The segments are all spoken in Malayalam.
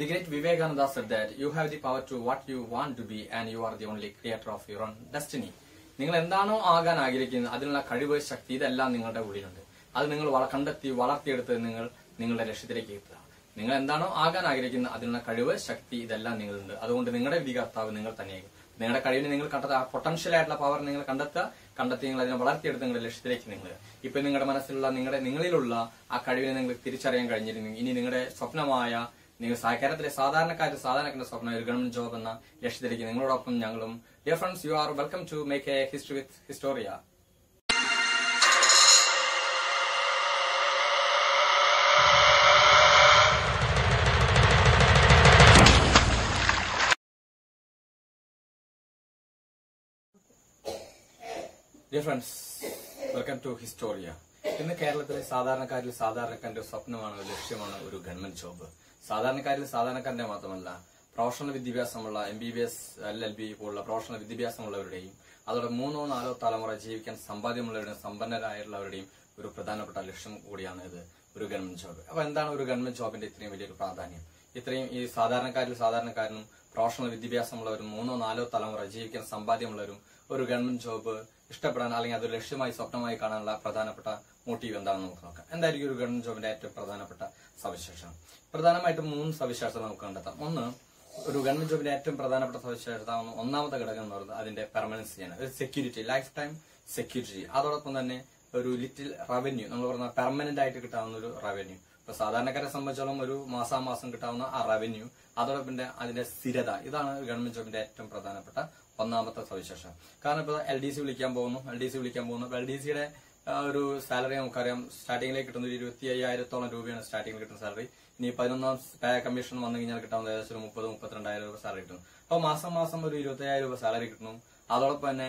The great Vivekananda said that you have the power to what you want to be and you are the only creator of your own. നിങ്ങൾ എന്താണോ ആകാൻ ആഗ്രഹിക്കുന്നത് അതിനുള്ള കഴിവ് ശക്തി ഇതെല്ലാം നിങ്ങളുടെ ഉള്ളിലുണ്ട്. അത് നിങ്ങൾ കണ്ടെത്തി വളർത്തിയെടുത്ത് നിങ്ങൾ നിങ്ങളുടെ ലക്ഷ്യത്തിലേക്ക് എത്തുക. നിങ്ങൾ എന്താണോ ആകാൻ ആഗ്രഹിക്കുന്നത് അതിനുള്ള കഴിവ് ശക്തി ഇതെല്ലാം നിങ്ങളുണ്ട്. അതുകൊണ്ട് നിങ്ങളുടെ വിധികർത്താവ് നിങ്ങൾ തന്നെയായിരിക്കും. നിങ്ങളുടെ കഴിവിനെ നിങ്ങൾ കണ്ടെത്തുക ആ പൊട്ടൻഷ്യൽ ആയിട്ടുള്ള പവർ നിങ്ങൾ കണ്ടെത്തുക. കണ്ടെത്തി നിങ്ങൾ അതിനെ വളർത്തിയെടുത്ത് നിങ്ങളുടെ ലക്ഷ്യത്തിലേക്ക് നിങ്ങൾ ഇപ്പൊ നിങ്ങളുടെ മനസ്സിലുള്ള നിങ്ങളുടെ നിങ്ങളിലുള്ള ആ കഴിവിനെ നിങ്ങൾ തിരിച്ചറിയാൻ കഴിഞ്ഞിരുന്നു. ഇനി നിങ്ങളുടെ സ്വപ്നമായ നിങ്ങൾ സാ- കേരളത്തിലെ സാധാരണക്കാരുടെ സാധാരണക്കാരുടെ സ്വപ്നം ഒരു ഗവൺമെന്റ് ജോബ് എന്ന ലക്ഷ്യത്തിലേക്ക് നിങ്ങളോടൊപ്പം ഞങ്ങളും. Dear friends you are welcome to make a history with Historia dear friends welcome to Historia ഇന്ന് കേരളത്തിലെ സാധാരണക്കാരിൽ സാധാരണക്കാരന്റെ സ്വപ്നമാണ് ലക്ഷ്യമാണ് ഒരു ഗവൺമെന്റ് ജോബ് സാധാരണക്കാരിൽ സാധാരണക്കാരന്റെ മാത്രമല്ല പ്രൊഫഷണൽ വിദ്യാഭ്യാസമുള്ള M B B S L L B പോലുള്ള പ്രൊഫഷണൽ വിദ്യാഭ്യാസമുള്ളവരുടെയും അതോടെ മൂന്നോ നാലോ തലമുറ ജീവിക്കാൻ സമ്പാദ്യമുള്ളവരുടെയും സമ്പന്നരായുള്ളവരുടെയും ഒരു പ്രധാനപ്പെട്ട ലക്ഷ്യം കൂടിയാണ് ഇത്. ഒരു ഗവൺമെന്റ് ജോബ്. അപ്പൊ എന്താണ് ഒരു ഗവൺമെന്റ് ജോബിന്റെ ഇത്രയും വലിയൊരു പ്രാധാന്യം? ഇത്രയും ഈ സാധാരണക്കാരിൽ സാധാരണക്കാരനും പ്രൊഫഷണൽ വിദ്യാഭ്യാസമുള്ളവരും മൂന്നോ നാലോ തലമുറ ജീവിക്കാൻ സമ്പാദ്യമുള്ളവരും ഒരു ഗവൺമെന്റ് ജോബ് ഇഷ്ടപ്പെടാൻ അല്ലെങ്കിൽ അതൊരു ലക്ഷ്യമായി സ്വപ്നമായി കാണാനുള്ള പ്രധാനപ്പെട്ട മോട്ടീവ് എന്താണെന്ന് നമുക്ക് നോക്കാം. എന്തായിരിക്കും ഒരു ഗവൺമെന്റ് ജോബിന്റെ ഏറ്റവും പ്രധാനപ്പെട്ട സവിശേഷത? പ്രധാനമായിട്ടും മൂന്ന് സവിശേഷത നമുക്ക് കണ്ടെത്താം. ഒന്ന് ഒരു ഗവൺമെന്റ് ജോബിന്റെ ഏറ്റവും പ്രധാനപ്പെട്ട സവിശേഷത ഒന്ന് ഒന്നാമത്തെ ഘടകം എന്ന് പറയുന്നത് അതിന്റെ പെർമനൻസിയാണ് ഒരു സെക്യൂരിറ്റി ലൈഫ് ടൈം സെക്യൂരിറ്റി അതോടൊപ്പം തന്നെ ഒരു ലിറ്റിൽ റവന്യൂ നമ്മൾ പറഞ്ഞ പെർമനന്റ് ആയിട്ട് കിട്ടാവുന്ന ഒരു റവന്യൂ ഇപ്പൊ സാധാരണക്കാരെ സംബന്ധിച്ചോളം ഒരു മാസാമാസം കിട്ടാവുന്ന ആ റവന്യൂ അതോടൊപ്പം അതിന്റെ സ്ഥിരത. ഇതാണ് ഗവൺമെന്റ് ജോബിന്റെ ഏറ്റവും പ്രധാനപ്പെട്ട ഒന്നാമത്തെ സവിശേഷം കാരണം ഇപ്പൊ എൽ ഡി സി വിളിക്കാൻ പോകുന്നു. എൽ ഡി സി വിളിക്കാൻ പോകുന്നു. എൽ ഡി സിയുടെ ഒരു സാലറി നമുക്കറിയാം. സ്റ്റാർട്ടിങ്ങിലേക്ക് കിട്ടുന്ന ഒരു ഇരുപത്തി അയ്യായിരത്തോളം രൂപയാണ് സ്റ്റാർട്ടിംഗിൽ കിട്ടുന്ന സാലറി ഇനി പതിനൊന്നാം പേ കമ്മീഷൻ വന്നു കഴിഞ്ഞാൽ കിട്ടാവുന്ന ഏകദേശം ഒരു മുപ്പത് മുപ്പത്തിരണ്ടായിരം രൂപ സാലറി കിട്ടും. അപ്പോൾ മാസം മാസം ഒരു ഇരുപത്തി അയ്യായിരം രൂപ സാലറി കിട്ടുന്നു അതോടൊപ്പം തന്നെ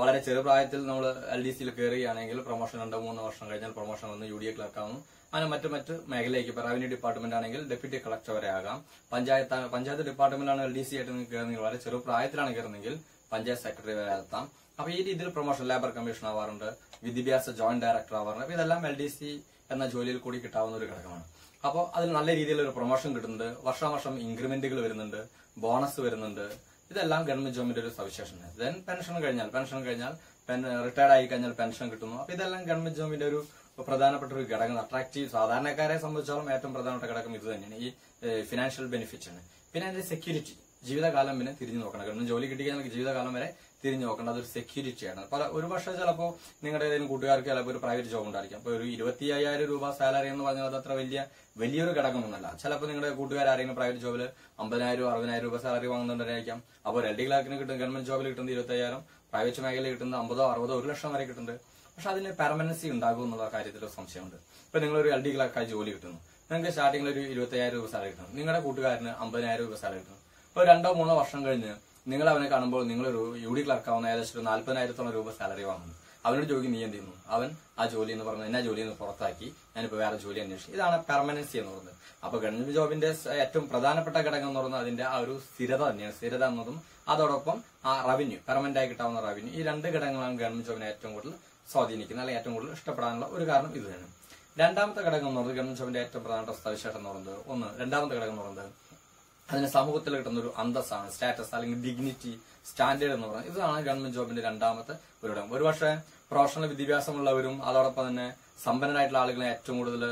വളരെ ചെറുപ്രായത്തിൽ നമ്മൾ എൽ ഡി സിയിൽ കയറുകയാണെങ്കിൽ പ്രൊമോഷൻ രണ്ടോ മൂന്നോ വർഷം കഴിഞ്ഞാൽ പ്രൊമോഷൻ വന്ന് യു ഡി എ ക്ലർക്ക് ആകും അങ്ങനെ മറ്റു മറ്റ് മേഖലയ്ക്ക് റവന്യൂ ഡിപ്പാർട്ട്മെന്റ് ആണെങ്കിൽ ഡെപ്യൂട്ടി കളക്ടർ വരെ ആകാം. പഞ്ചായത്ത് പഞ്ചായത്ത് ഡിപ്പാർട്ട്മെന്റാണ് എൽ ഡി സി ആയിട്ട് കയറുന്നെങ്കിൽ വളരെ ചെറുപ്രായത്തിലാണ് കയറുന്നെങ്കിൽ പഞ്ചായത്ത് സെക്രട്ടറി വരെ എത്താം. അപ്പൊ ഈ രീതിയിൽ പ്രൊമോഷൻ ലേബർ കമ്മീഷൻ ആവാറുണ്ട് വിദ്യാഭ്യാസ ജോയിന്റ് ഡയറക്ടർ ആവാറുണ്ട്. അപ്പൊ ഇതെല്ലാം എൽ ഡി സി എന്ന ജോലിയിൽ കൂടി കിട്ടാവുന്ന ഒരു ഘടകമാണ്. അപ്പോൾ അതിൽ നല്ല രീതിയിൽ ഒരു പ്രൊമോഷൻ കിട്ടുന്നുണ്ട്. വർഷാവർഷം ഇൻക്രിമെന്റുകൾ വരുന്നുണ്ട്. ബോണസ് വരുന്നുണ്ട്. ഇതെല്ലാം ഗവൺമെന്റ് ജോബിന്റെ ഒരു സവിശേഷത ദെൻ പെൻഷൻ കഴിഞ്ഞാൽ പെൻഷൻ കഴിഞ്ഞാൽ റിട്ടയർഡ് ആയി കഴിഞ്ഞാൽ പെൻഷൻ കിട്ടുന്നു. അപ്പൊ ഇതെല്ലാം ഗവൺമെന്റ് ജോബിന്റെ ഒരു പ്രധാനപ്പെട്ട ഒരു ഘടകം അട്രാക്റ്റീവ് സാധാരണക്കാരെ സംബന്ധിച്ചോളം ഏറ്റവും പ്രധാനപ്പെട്ട ഘടകം ഇത് തന്നെയാണ്. ഈ ഫിനാൻഷ്യൽ ബെനിഫിറ്റ് ആണ്. പിന്നെ അതിന്റെ സെക്യൂരിറ്റി ജീവിതകാലം പിന്നെ തിരിഞ്ഞു നോക്കണം. ഗവൺമെന്റ് ജോലി കിട്ടിക്കഴിഞ്ഞാൽ ജീവിതകാലം വരെ തിരിഞ്ഞു നോക്കേണ്ടത് അതൊരു സെക്യൂരിറ്റിയാണ് പല ഒരു പക്ഷേ ചിലപ്പോൾ നിങ്ങളുടെ ഏതെങ്കിലും കൂട്ടുകാർക്ക് ചിലപ്പോൾ ഒരു പ്രൈവറ്റ് ജോബ് ഉണ്ടായിരിക്കും. അപ്പോൾ ഒരു ഇരുപത്തി അയ്യായിരം രൂപ സാലറി എന്ന് പറഞ്ഞാൽ അത് അത്ര വലിയ വലിയൊരു ഘടകമൊന്നുമല്ല. ചിലപ്പോൾ നിങ്ങളുടെ കൂട്ടുകാർ ആരെങ്കിലും പ്രൈവറ്റ് ജോബിൽ അമ്പതിനായിരം അറുപതിനായിരം രൂപ സാലറി വാങ്ങുന്നുണ്ടായിരിക്കാം അപ്പോൾ എൽ ലാഖിന് കിട്ടുന്ന കിട്ടും ഗവൺമെന്റ് ജോബിൽ കിട്ടുന്നത് ഇരുപത്തി അയ്യായിരം പ്രൈവറ്റ് മേഖലയിൽ കിട്ടുന്നത് അമ്പതോ അറുപതോ ഒരു ലക്ഷം വരെ കിട്ടുന്നുണ്ട്. പക്ഷെ അതിന് പെർമനൻസി ഉണ്ടാകും എന്നുള്ള കാര്യത്തിൽ സംശയമുണ്ട്. ഇപ്പൊ നിങ്ങളൊരു എൽ ഡി ക്ലാക്കായി ജോലി കിട്ടുന്നു. നിങ്ങൾക്ക് സ്റ്റാർട്ടിംഗിൽ ഒരു ഇരുപത്തി അയ്യായിരം രൂപ സാലറി കിട്ടുന്നു. നിങ്ങളുടെ കൂട്ടുകാരന് അമ്പതിനായിരം രൂപ സാലറി കിട്ടുന്നു. ഇപ്പൊ രണ്ടോ മൂന്നോ വർഷം കഴിഞ്ഞ് നിങ്ങൾ അവനെ കാണുമ്പോൾ നിങ്ങൾ ഒരു യു ഡി ക്ലർക്ക് ആവുന്ന ഏകദേശം ഒരു നാല്പതിനായിരത്തോളം രൂപ സാലറി വാങ്ങുന്നു. അവനോട് ചോദിക്കും നീ എന്ത് ചെയ്യുന്നു? അവൻ ആ ജോലി എന്ന് പറഞ്ഞു എന്നാ ജോലി എന്ന് പുറത്താക്കി ഞാനിപ്പോ വേറെ ജോലി അന്വേഷിച്ചു. ഇതാണ് പെർമനൻസി എന്ന് പറയുന്നത്. അപ്പൊ ഗവൺമെന്റ് ജോബിന്റെ ഏറ്റവും പ്രധാനപ്പെട്ട ഘടകം എന്ന് പറയുന്നത് അതിന്റെ ആ ഒരു സ്ഥിരത തന്നെയാണ്. സ്ഥിരത എന്നതും അതോടൊപ്പം ആ റവന്യൂ പെർമനന്റ് ആയി കിട്ടാവുന്ന റവന്യൂ ഈ രണ്ട് ഘടകങ്ങളാണ് ഗവൺമെന്റ് ജോബിനെ ഏറ്റവും കൂടുതൽ സ്വാധീനിക്കുന്നത് അല്ലെങ്കിൽ ഏറ്റവും കൂടുതൽ ഇഷ്ടപ്പെടാനുള്ള ഒരു കാരണം ഇത് തന്നെ. രണ്ടാമത്തെ ഘടകം എന്ന് പറയുന്നത് ഗവൺമെന്റ് ജോബിന്റെ ഏറ്റവും പ്രധാനപ്പെട്ട സവിശേഷം എന്ന് പറയുന്നത് ഒന്ന്. രണ്ടാമത്തെ ഘടകം എന്ന് പറയുന്നത് അതിന് സമൂഹത്തിൽ കിട്ടുന്ന ഒരു അന്തസ്സാണ് സ്റ്റാറ്റസ് അല്ലെങ്കിൽ ഡിഗ്നിറ്റി സ്റ്റാൻഡേർഡ് എന്ന് പറയുന്നത്. ഇതാണ് ഗവൺമെന്റ് ജോബിന്റെ രണ്ടാമത്തെ ഒരു ഘടകം ഒരുപക്ഷെ പ്രൊഫഷണൽ വിദ്യാഭ്യാസമുള്ളവരും അതോടൊപ്പം തന്നെ സമ്പന്നരായിട്ടുള്ള ആളുകളെ ഏറ്റവും കൂടുതൽ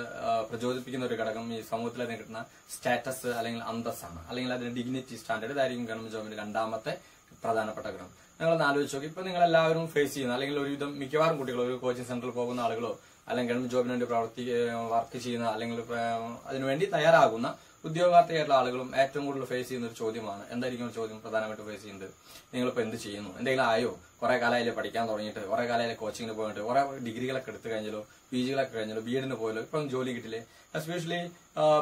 പ്രചോദിപ്പിക്കുന്ന ഒരു ഘടകം ഈ സമൂഹത്തിൽ അതിന് കിട്ടുന്ന സ്റ്റാറ്റസ് അല്ലെങ്കിൽ അന്തസ്സാണ്. അല്ലെങ്കിൽ അതിന്റെ ഡിഗ്നിറ്റി സ്റ്റാൻഡേർഡ് ഇതായിരിക്കും ഗവൺമെന്റ് ജോബിന്റെ രണ്ടാമത്തെ പ്രധാനപ്പെട്ട ഘടകം. നിങ്ങളൊന്ന് ആലോചിച്ച് നോക്കി. ഇപ്പൊ നിങ്ങൾ എല്ലാവരും ഫേസ് ചെയ്യുന്ന അല്ലെങ്കിൽ ഒരുവിധം മിക്കവാറും കുട്ടികൾ ഒരു കോച്ചിങ് സെന്ററിൽ പോകുന്ന ആളുകളോ അല്ലെങ്കിൽ ഗവൺമെന്റ് ജോബിന് വേണ്ടി പ്രവർത്തി വർക്ക് ചെയ്യുന്ന അല്ലെങ്കിൽ അതിനുവേണ്ടി തയ്യാറാകുന്ന ഉദ്യോഗാർത്ഥിയായിട്ടുള്ള ആളുകളും ഏറ്റവും കൂടുതൽ ഫേസ് ചെയ്യുന്ന ഒരു ചോദ്യമാണ്. എന്തായിരിക്കും ചോദ്യം പ്രധാനമായിട്ട് ഫേസ് ചെയ്യുന്നത്? നിങ്ങളിപ്പോ എന്ത് ചെയ്യുന്നു? എന്തെങ്കിലും ആയോ? കുറെ കാലമായില്ലേ പഠിക്കാൻ തുടങ്ങിയിട്ട് കുറെ കാലമായില്ലേ കോച്ചിങ്ങിന് പോയിട്ട് കുറെ ഡിഗ്രികളൊക്കെ എടുത്തു കഴിഞ്ഞാലോ പി ജികളൊക്കെ കഴിഞ്ഞാലോ ബി എഡിന് പോയല്ലോ ഇപ്പം ജോലി കിട്ടില്ലേ? എസ്പെഷ്യലി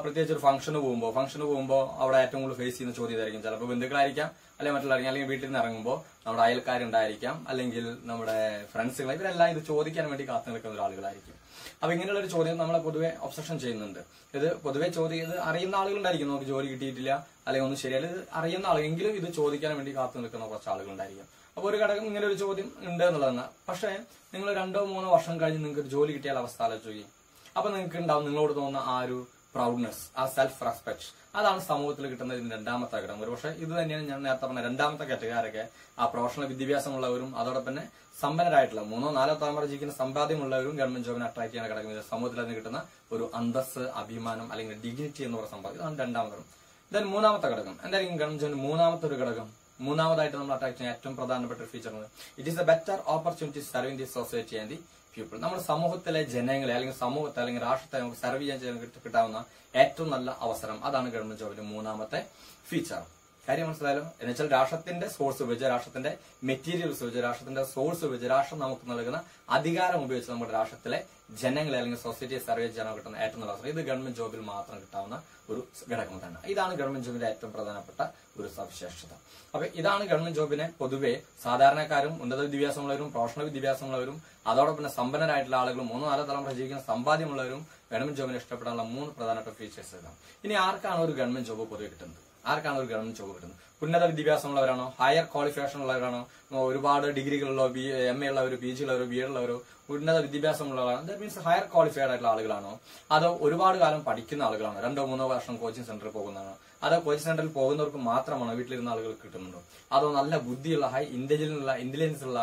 പ്രത്യേകിച്ച് ഒരു ഫംഗ്ഷന് പോകുമ്പോൾ ഫംഗ്ഷന് പോകുമ്പോൾ അവിടെ ഏറ്റവും കൂടുതൽ ഫേസ് ചെയ്യുന്ന ചോദ്യം ഇതായിരിക്കും. ചിലപ്പോൾ ബന്ധുക്കളായിരിക്കാം അല്ലെങ്കിൽ മറ്റുള്ള അല്ലെങ്കിൽ വീട്ടിൽ നിന്ന് ഇറങ്ങുമ്പോൾ നമ്മുടെ അയൽക്കാരുണ്ടായിരിക്കാം അല്ലെങ്കിൽ നമ്മുടെ ഫ്രണ്ട്സുകൾ ഇവരെല്ലാം ഇത് ചോദിക്കാൻ വേണ്ടി കാത്തു നിൽക്കുന്ന ആളുകളായിരിക്കും അപ്പൊ ഇങ്ങനെയുള്ള ഒരു ചോദ്യം നമ്മളെ പൊതുവെ ഒബ്സഷൻ ചെയ്യുന്നുണ്ട്. ഇത് പൊതുവെ ചോദ്യം ഇത് അറിയുന്ന ആളുകളുണ്ടായിരിക്കും നമുക്ക് ജോലി കിട്ടിയിട്ടില്ല അല്ലെങ്കിൽ ഒന്നും ശരിയല്ല. ഇത് അറിയുന്ന ആളെങ്കിലും ഇത് ചോദിക്കാൻ വേണ്ടി കാത്തു നിൽക്കുന്ന കുറച്ച് ആളുകളുണ്ടായിരിക്കും. അപ്പൊ ഒരു ഘടകം ഇങ്ങനെ ഒരു ചോദ്യം ഉണ്ട് എന്നുള്ളതാണ്. പക്ഷേ നിങ്ങൾ രണ്ടോ മൂന്നോ വർഷം കഴിഞ്ഞ് നിങ്ങൾക്ക് ജോലി കിട്ടിയാൽ അവസ്ഥ ആലോചിക്കും അപ്പൊ നിങ്ങൾക്ക് ഉണ്ടാവും നിങ്ങളോട് തോന്നുന്ന ആ ഒരു പ്രൗഡ്നെസ് ആ സെൽഫ് റെസ്പെക്ട് അതാണ് സമൂഹത്തിൽ കിട്ടുന്ന ഇതിന്റെ രണ്ടാമത്തെ ഘടകം ഒരുപക്ഷെ ഇത് തന്നെയാണ് ഞാൻ നേരത്തെ പറഞ്ഞ രണ്ടാമത്തെ കാറ്റഗറിയൊക്കെ ആ പ്രൊഫഷണൽ വിദ്യാഭ്യാസമുള്ളവരും അതോടൊപ്പം തന്നെ സമ്പന്നരായിട്ടുള്ള മൂന്നോ നാലോ തലമുറ ജീവിക്കുന്ന സമ്പാദ്യമുള്ളവരും ഗവൺമെന്റ് ജോബിനെ അട്രാക്ട് ചെയ്യാൻ ഇത് സമൂഹത്തിൽ അതിന് കിട്ടുന്ന ഒരു അന്തസ് അഭിമാനം അല്ലെങ്കിൽ ഡിഗ്നിറ്റി എന്ന് പറയുന്ന സമ്പാദ്യം ഇതാണ് രണ്ടാമത്തെ ദെൻ മൂന്നാമത്തെ ഘടകം. എന്തായിരിക്കും ഗവൺമെന്റ് ജോബിന് മൂന്നാമത്തെ ഒരു ഘടകം? മൂന്നാമതായിട്ട് നമ്മൾ അട്രാക്ട് ചെയ്യുന്ന ഏറ്റവും പ്രധാനപ്പെട്ട ഒരു feature it is a better opportunity serving the society and the people നമ്മുടെ സമൂഹത്തിലെ ജനങ്ങളെ അല്ലെങ്കിൽ സമൂഹത്തെ അല്ലെങ്കിൽ രാഷ്ട്രത്തെ നമുക്ക് സർവ് ചെയ്യാൻ കിട്ടാവുന്ന ഏറ്റവും നല്ല അവസരം അതാണ് ഗവൺമെന്റ് ജോബിന്റെ മൂന്നാമത്തെ ഫീച്ചർ കാര്യം മനസ്സിലായാലോ എന്ന് വെച്ചാൽ രാഷ്ട്രത്തിന്റെ സോഴ്സ് ഉപയോഗിച്ച് രാഷ്ട്രത്തിന്റെ മെറ്റീരിയൽസ് ഉപയോഗിച്ച് രാഷ്ട്രത്തിന്റെ സോഴ്സ് ഉപയോഗിച്ച് രാഷ്ട്രം നമുക്ക് നൽകുന്ന അധികാരം ഉപയോഗിച്ച് നമ്മുടെ രാഷ്ട്രത്തിലെ ജനങ്ങളെ അല്ലെങ്കിൽ സൊസൈറ്റിയെ സർവേ ചെയ്യാൻ കിട്ടുന്ന ഏറ്റവും നല്ല അവസരം. ഇത് ഗവൺമെന്റ് ജോബിൽ മാത്രം കിട്ടാവുന്ന ഒരു ഘടകം തന്നെ. ഇതാണ് ഗവൺമെന്റ് ജോബിന്റെ ഏറ്റവും പ്രധാനപ്പെട്ട ഒരു സവിശേഷത. അപ്പൊ ഇതാണ് ഗവൺമെന്റ് ജോബിനെ പൊതുവെ സാധാരണക്കാരും ഉന്നത വിദ്യാഭ്യാസമുള്ളവരും പ്രൊഫഷണൽ വിദ്യാഭ്യാസമുള്ളവരും അതോടൊപ്പം സമ്പന്നരായിട്ടുള്ള ആളുകളും മൂന്നോ നാലോ തലമുറ ജീവിക്കുന്ന സമ്പാദ്യമുള്ളവരും ഗവൺമെന്റ് ജോബിനെ ഇഷ്ടപ്പെടാനുള്ള മൂന്ന് പ്രധാനപ്പെട്ട ഫീച്ചേഴ്സ് ഇതാണ്. ഇനി ആർക്കാണ് ഒരു ഗവൺമെന്റ് ജോബ് പൊതുവെ കിട്ടുന്നത്? ആർക്കാണ് ഒരു ഗവൺമെന്റ് ജോബ് കിട്ടുന്നത്? ഉന്നത വിദ്യാഭ്യാസമുള്ളവരാണോ? ഹയർ ക്വാളിഫിക്കേഷൻ ഉള്ളവരാണോ? ഒരുപാട് ഡിഗ്രികളുള്ളോ ബി എം എ ഉള്ളവരോ പി ജി ഉള്ളവരോ ബി എഡ് ഉള്ളവരോ ഉന്നത വിദ്യാഭ്യാസമുള്ളവരാണോ. ദാറ്റ് മീൻസ് ഹയർ ക്വാളിഫൈഡ് ആയിട്ടുള്ള ആളുകളാണോ? അതോ ഒരുപാട് കാലം പഠിക്കുന്ന ആളുകളാണോ? രണ്ടോ മൂന്നോ വർഷം കോച്ചിങ് സെന്ററിൽ പോകുന്നതാണോ? അതോ കോച്ചിങ് സെന്ററിൽ പോകുന്നവർക്ക് മാത്രമാണോ വീട്ടിലിരുന്ന ആളുകൾ കിട്ടുന്നുണ്ടോ? അതോ നല്ല ബുദ്ധിയുള്ള ഹൈ ഇന്റലിജൻസ് ഇന്റലിജൻസ് ഉള്ള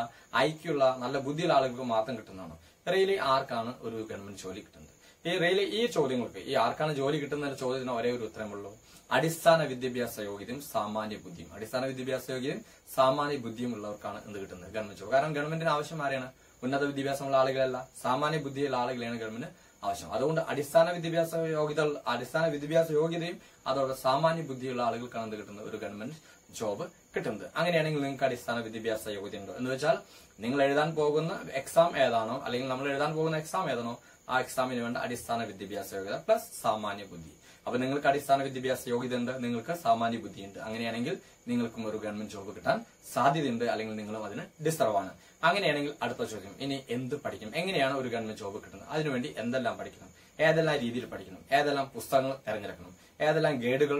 ഐക്യുള്ള നല്ല ബുദ്ധിയുള്ള ആളുകൾക്ക് മാത്രം കിട്ടുന്നതാണോ? റിയലി ആർക്കാണ് ഒരു ഗവൺമെന്റ് ജോലി കിട്ടുന്നത്? ഈ റിയലി ഈ ചോദ്യങ്ങൾക്ക് ഈ ആർക്കാണ് ജോലി കിട്ടുന്ന ചോദ്യത്തിന് ഒരേ ഒരു ഉത്തരമുള്ളൂ അടിസ്ഥാന വിദ്യാഭ്യാസ യോഗ്യതയും സാമാന്യ ബുദ്ധിയും. അടിസ്ഥാന വിദ്യാഭ്യാസ യോഗ്യതയും സാമാന്യ ബുദ്ധിയും ഉള്ളവർക്കാണ് എന്ത് കിട്ടുന്നത് ഗവൺമെന്റ് ജോബ് കാരണം ഗവൺമെന്റിന് ആവശ്യം ആരെയാണ്? ഉന്നത വിദ്യാഭ്യാസമുള്ള ആളുകളല്ല. സാമാന്യ ബുദ്ധിയുള്ള ആളുകളെയാണ് ഗവൺമെന്റ് ആവശ്യം. അതുകൊണ്ട് അടിസ്ഥാന വിദ്യാഭ്യാസ യോഗ്യത അടിസ്ഥാന വിദ്യാഭ്യാസ യോഗ്യതയും അതോടെ സാമാന്യ ബുദ്ധിയുള്ള ആളുകൾക്കാണ് എന്ത് കിട്ടുന്നത് ഒരു ഗവൺമെന്റ് ജോബ് കിട്ടുന്നത്. അങ്ങനെയാണെങ്കിൽ നിങ്ങൾക്ക് അടിസ്ഥാന വിദ്യാഭ്യാസ യോഗ്യത ഉണ്ടോ? എന്ന് വെച്ചാൽ നിങ്ങൾ എഴുതാൻ പോകുന്ന എക്സാം ഏതാണോ അല്ലെങ്കിൽ നമ്മൾ എഴുതാൻ പോകുന്ന എക്സാം ഏതാണോ ആ എക്സാമിന് വേണ്ട അടിസ്ഥാന വിദ്യാഭ്യാസ യോഗ്യത പ്ലസ് സാമാന്യ ബുദ്ധി. അപ്പൊ നിങ്ങൾക്ക് അടിസ്ഥാന വിദ്യാഭ്യാസ യോഗ്യത ഉണ്ട് നിങ്ങൾക്ക് സാമാന്യ ബുദ്ധിയുണ്ട്. അങ്ങനെയാണെങ്കിൽ നിങ്ങൾക്കും ഒരു ഗവൺമെന്റ് ജോബ് കിട്ടാൻ സാധ്യതയുണ്ട് അല്ലെങ്കിൽ നിങ്ങളും അതിന് ഡിസർവ് ആണ് അങ്ങനെയാണെങ്കിൽ അടുത്ത ചോദ്യം ഇനി എന്ത് പഠിക്കും എങ്ങനെയാണ് ഒരു ഗവൺമെന്റ് ജോബ് കിട്ടുന്നത്? അതിനുവേണ്ടി എന്തെല്ലാം പഠിക്കണം? ഏതെല്ലാം രീതിയിൽ പഠിക്കണം? ഏതെല്ലാം പുസ്തകങ്ങൾ തിരഞ്ഞെടുക്കണം? ഏതെല്ലാം ഗൈഡുകൾ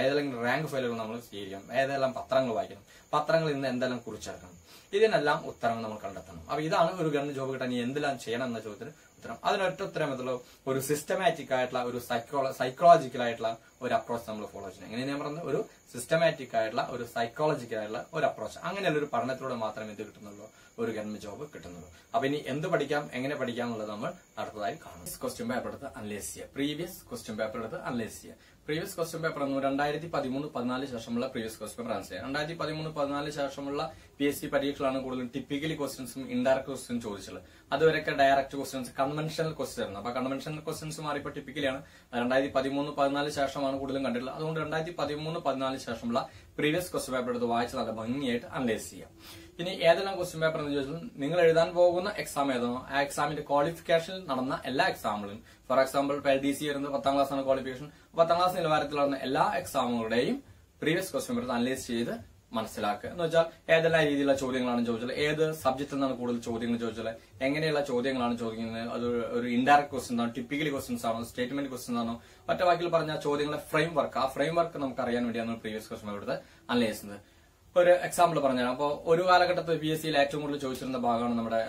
ഏതെല്ലാം റാങ്ക് ഫയലുകൾ നമ്മൾ ചെയ്യണം ഏതെല്ലാം പത്രങ്ങൾ വായിക്കണം? പത്രങ്ങളിൽ നിന്ന് എന്തെല്ലാം കുറിച്ചെടുക്കണം? ഇതിനെല്ലാം ഉത്തരങ്ങൾ നമ്മൾ കണ്ടെത്തണം. അപ്പൊ ഇതാണ് ഒരു ഗവൺമെന്റ് ജോബ് കിട്ടാൻ എന്തെല്ലാം ചെയ്യണം എന്ന ചോദ്യത്തിന് ഉത്തരം. അതിനൊറ്റ ഉത്തരം എന്നുള്ള ഒരു സിസ്റ്റമാറ്റിക് ആയിട്ടുള്ള ഒരു സൈക്കോള സൈക്കോളജിക്കൽ ആയിട്ടുള്ള ഒരു അപ്രോച്ച് നമ്മൾ ഫോളോ ചെയ്യണം. എങ്ങനെ ഞാൻ പറഞ്ഞത്? ഒരു സിസ്റ്റമാറ്റിക് ആയിട്ടുള്ള ഒരു സൈക്കോളജിക്കൽ ആയിട്ടുള്ള ഒരു അപ്രോച്ച് അങ്ങനെയുള്ള ഒരു പഠനത്തിലൂടെ മാത്രമേ ഇത് കിട്ടുന്നുള്ളൂ. ഒരു ഗവൺമെന്റ് ജോബ് കിട്ടുന്നുള്ളൂ. അപ്പൊ ഇനി എന്ത് പഠിക്കാം എങ്ങനെ പഠിക്കാം എന്നുള്ളത് നമ്മൾ അടുത്തതായി കാണും. ക്വസ്റ്റ്യൻ പേപ്പർ എടുത്ത് അനലൈസ് ചെയ്യുക പ്രീവിയസ് ക്വസ്റ്റ്യൻ പേപ്പർ എടുത്ത് അനലൈസ് ചെയ്യുക പ്രീവിയസ് ക്വസ്റ്റ്യൻ പേപ്പർ എന്ന് രണ്ടായിരത്തി പതിമൂന്ന് പതിനാല് ശേഷമുള്ള പ്രീവിയസ് ക്വസ്റ്റ്യൻ പേപ്പർ ആൻസർ രണ്ടായിരത്തി പതിമൂന്ന് പതിനാല് ശേഷമുള്ള പി എസ് സി പരീക്ഷകളാണ് കൂടുതലും ടിപ്പിക്കലി ക്വസ്റ്റ്യൻസും ഇൻഡയറക്ട് ക്വസ്റ്റ്യൻ ചോദിച്ചത്. അതുവരെയൊക്കെ ഡയറക്ട് ക്വസ്റ്റ്യൻസ് കൺവെൻഷണൽ ക്വസ്റ്റ്യൻ ആയിരുന്നു. അപ്പൊ കൺവെൻഷണൽ ക്വസ്റ്റ്യൻസ് മാറിയപ്പോൾ ടിപ്പിക്കലിയാണ് രണ്ടായിരത്തി പതിമൂന്ന് പതിനാല് ശേഷമാണ് കൂടുതലും കണ്ടിട്ടുള്ളത്. അതുകൊണ്ട് രണ്ടായിരത്തി പതിമൂന്ന് പതിനാല് ശേഷമുള്ള പ്രീവിയസ് ക്വസ്റ്റ്യൻ പേപ്പർ എടുത്ത് വായിച്ച് നല്ല ഭംഗിയായിട്ട് അനലൈസ് ചെയ്യാം. ഇനി ഏതെല്ലാം ക്വസ്റ്റ്യൻ പേപ്പർ എന്ന് ചോദിച്ചാൽ നിങ്ങൾ എഴുതാൻ പോകുന്ന എക്സാം ഏതാണോ ആ എക്സാമിന്റെ ക്വാളിഫിക്കേഷൻ നടന്ന എല്ലാ എക്സാമുകളും ഫോർ എക്സാമ്പിൾ ഡി സി വരുന്നത് പത്താം ക്ലാസ് ആണ് ക്വാളിഫിക്കേഷൻ പത്താം ക്ലാസ് നിലവാരത്തിൽ നടന്ന എല്ലാ എക്സാമുകളുടെയും പ്രീവിയസ് ക്വസ്റ്റ്യൻ പേപ്പർ അനലൈസ് ചെയ്ത് മനസ്സിലാക്കുക. എന്ന് വെച്ചാൽ ഏതെല്ലാം രീതിയിലുള്ള ചോദ്യങ്ങളാണ് ചോദിച്ചത് ഏത് സബ്ജക്റ്റിൽ നിന്നാണ് കൂടുതൽ ചോദ്യങ്ങൾ ചോദിച്ചത് എങ്ങനെയുള്ള ചോദ്യങ്ങളാണ് ചോദിക്കുന്നത് അത് ഒരു ഇൻഡയറക്ട് ക്വസ്റ്റ്യൻ ആണോ ടിപ്പിക്കലി ക്വസ്റ്റ്യൻസ് ആണോ സ്റ്റേറ്റ്മെന്റ് ക്വസ്റ്റ്യൻ ആണോ ഒറ്റ വാക്കിൽ പറഞ്ഞ ചോദ്യങ്ങളുടെ ഫ്രെയിം വർക്ക് ആ ഫ്രെയിം വർക്ക് നമുക്ക് അറിയാൻ വേണ്ടിയാണ് പ്രീവിയസ് ക്വസ്റ്റ്യൻ എടുത്ത് അനലൈസ് ചെയ്യുന്നത്. ഒരു എക്സാമ്പിൾ പറഞ്ഞു തരാം അപ്പോൾ ഒരു കാലഘട്ടത്തിൽ പി എസ് സിയിൽ ഏറ്റവും കൂടുതൽ ചോദിച്ചിരുന്ന ഭാഗമാണ് നമ്മുടെ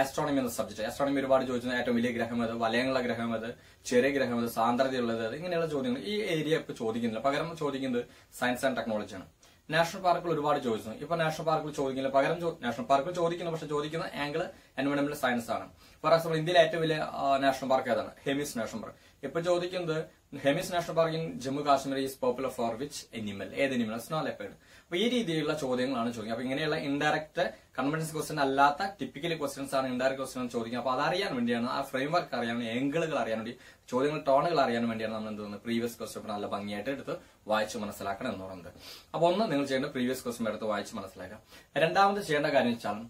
ആസ്ട്രോണമി എന്ന സബ്ജക്ട് ആസ്ട്രോണമി ഒരുപാട് ചോദിച്ചിരുന്ന ഏറ്റവും വലിയ ഗ്രഹം അത് വലയങ്ങളുള്ള ഗ്രഹം അത് ചെറിയ ഗ്രഹം അത് സാന്ദ്രതയുള്ളത് ഇങ്ങനെയുള്ള ചോദ്യങ്ങൾ ഈ ഏരിയ ഇപ്പോൾ ചോദിക്കുന്നില്ല. പകരം ചോദിക്കുന്നത് സയൻസ് ആൻഡ് ടെക്നോളജിയാണ് നാഷണൽ പാർക്കിൽ ഒരുപാട് ചോദിച്ചു ഇപ്പൊ നാഷണൽ പാർക്കിൽ ചോദിക്കില്ല പകരം നാഷണൽ പാർക്കിൽ ചോദിക്കുന്നു. പക്ഷെ ചോദിക്കുന്ന ആംഗിൾ എൻവയോൺമെന്റൽ സയൻസ് ആണ്. ഫോർ എക്സാമ്പിൾ ഇന്ത്യയിലെ ഏറ്റവും വലിയ നാഷണൽ പാർക്ക് ഏതാണ്? ഹെമിസ് നാഷണൽ പാർക്ക് ഇപ്പൊ ചോദിക്കുന്നത് Hemis national park in Jammu Kashmir is popular for which animal ഏത് എനിമൽ സ്നോ ലെപ്പേഡ് അപ്പൊ ഈ രീതിയിലുള്ള ചോദ്യങ്ങളാണ് ചോദിക്കുക അപ്പൊ ഇങ്ങനെയുള്ള ഇൻഡയറക്റ്റ് കൺവെൻസ് ക്വസ്റ്റൻ അല്ലാത്ത ടിപ്പിക്കലി ക്വസ്റ്റൻസ് ആണ് ഇൻഡയറക്ട് ക്വസ്റ്റൻ ചോദിക്കുക അപ്പൊ അതറിയാൻ വേണ്ടിയാണ് ആ ഫ്രെയിം വർക്ക് അറിയാൻ വേണ്ടി ഏങ്കിളുകൾ അറിയാൻ വേണ്ടി ചോദ്യങ്ങൾ ടോണുകൾ അറിയാൻ വേണ്ടിയാണ് നമ്മൾ എന്ത് പ്രീവിയസ് ക്വസ്റ്റൻ നല്ല ഭംഗിയായിട്ട് എടുത്ത് വായിച്ച് മനസ്സിലാക്കണം എന്ന് പറയുന്നത്. അപ്പൊ ഒന്ന് നിങ്ങൾ ചെയ്യേണ്ട പ്രീവിയസ് ക്വസ്റ്റൻ എടുത്ത് വായിച്ച് മനസ്സിലാക്കാം രണ്ടാമത് ചെയ്യേണ്ട കാര്യം വെച്ചാൽ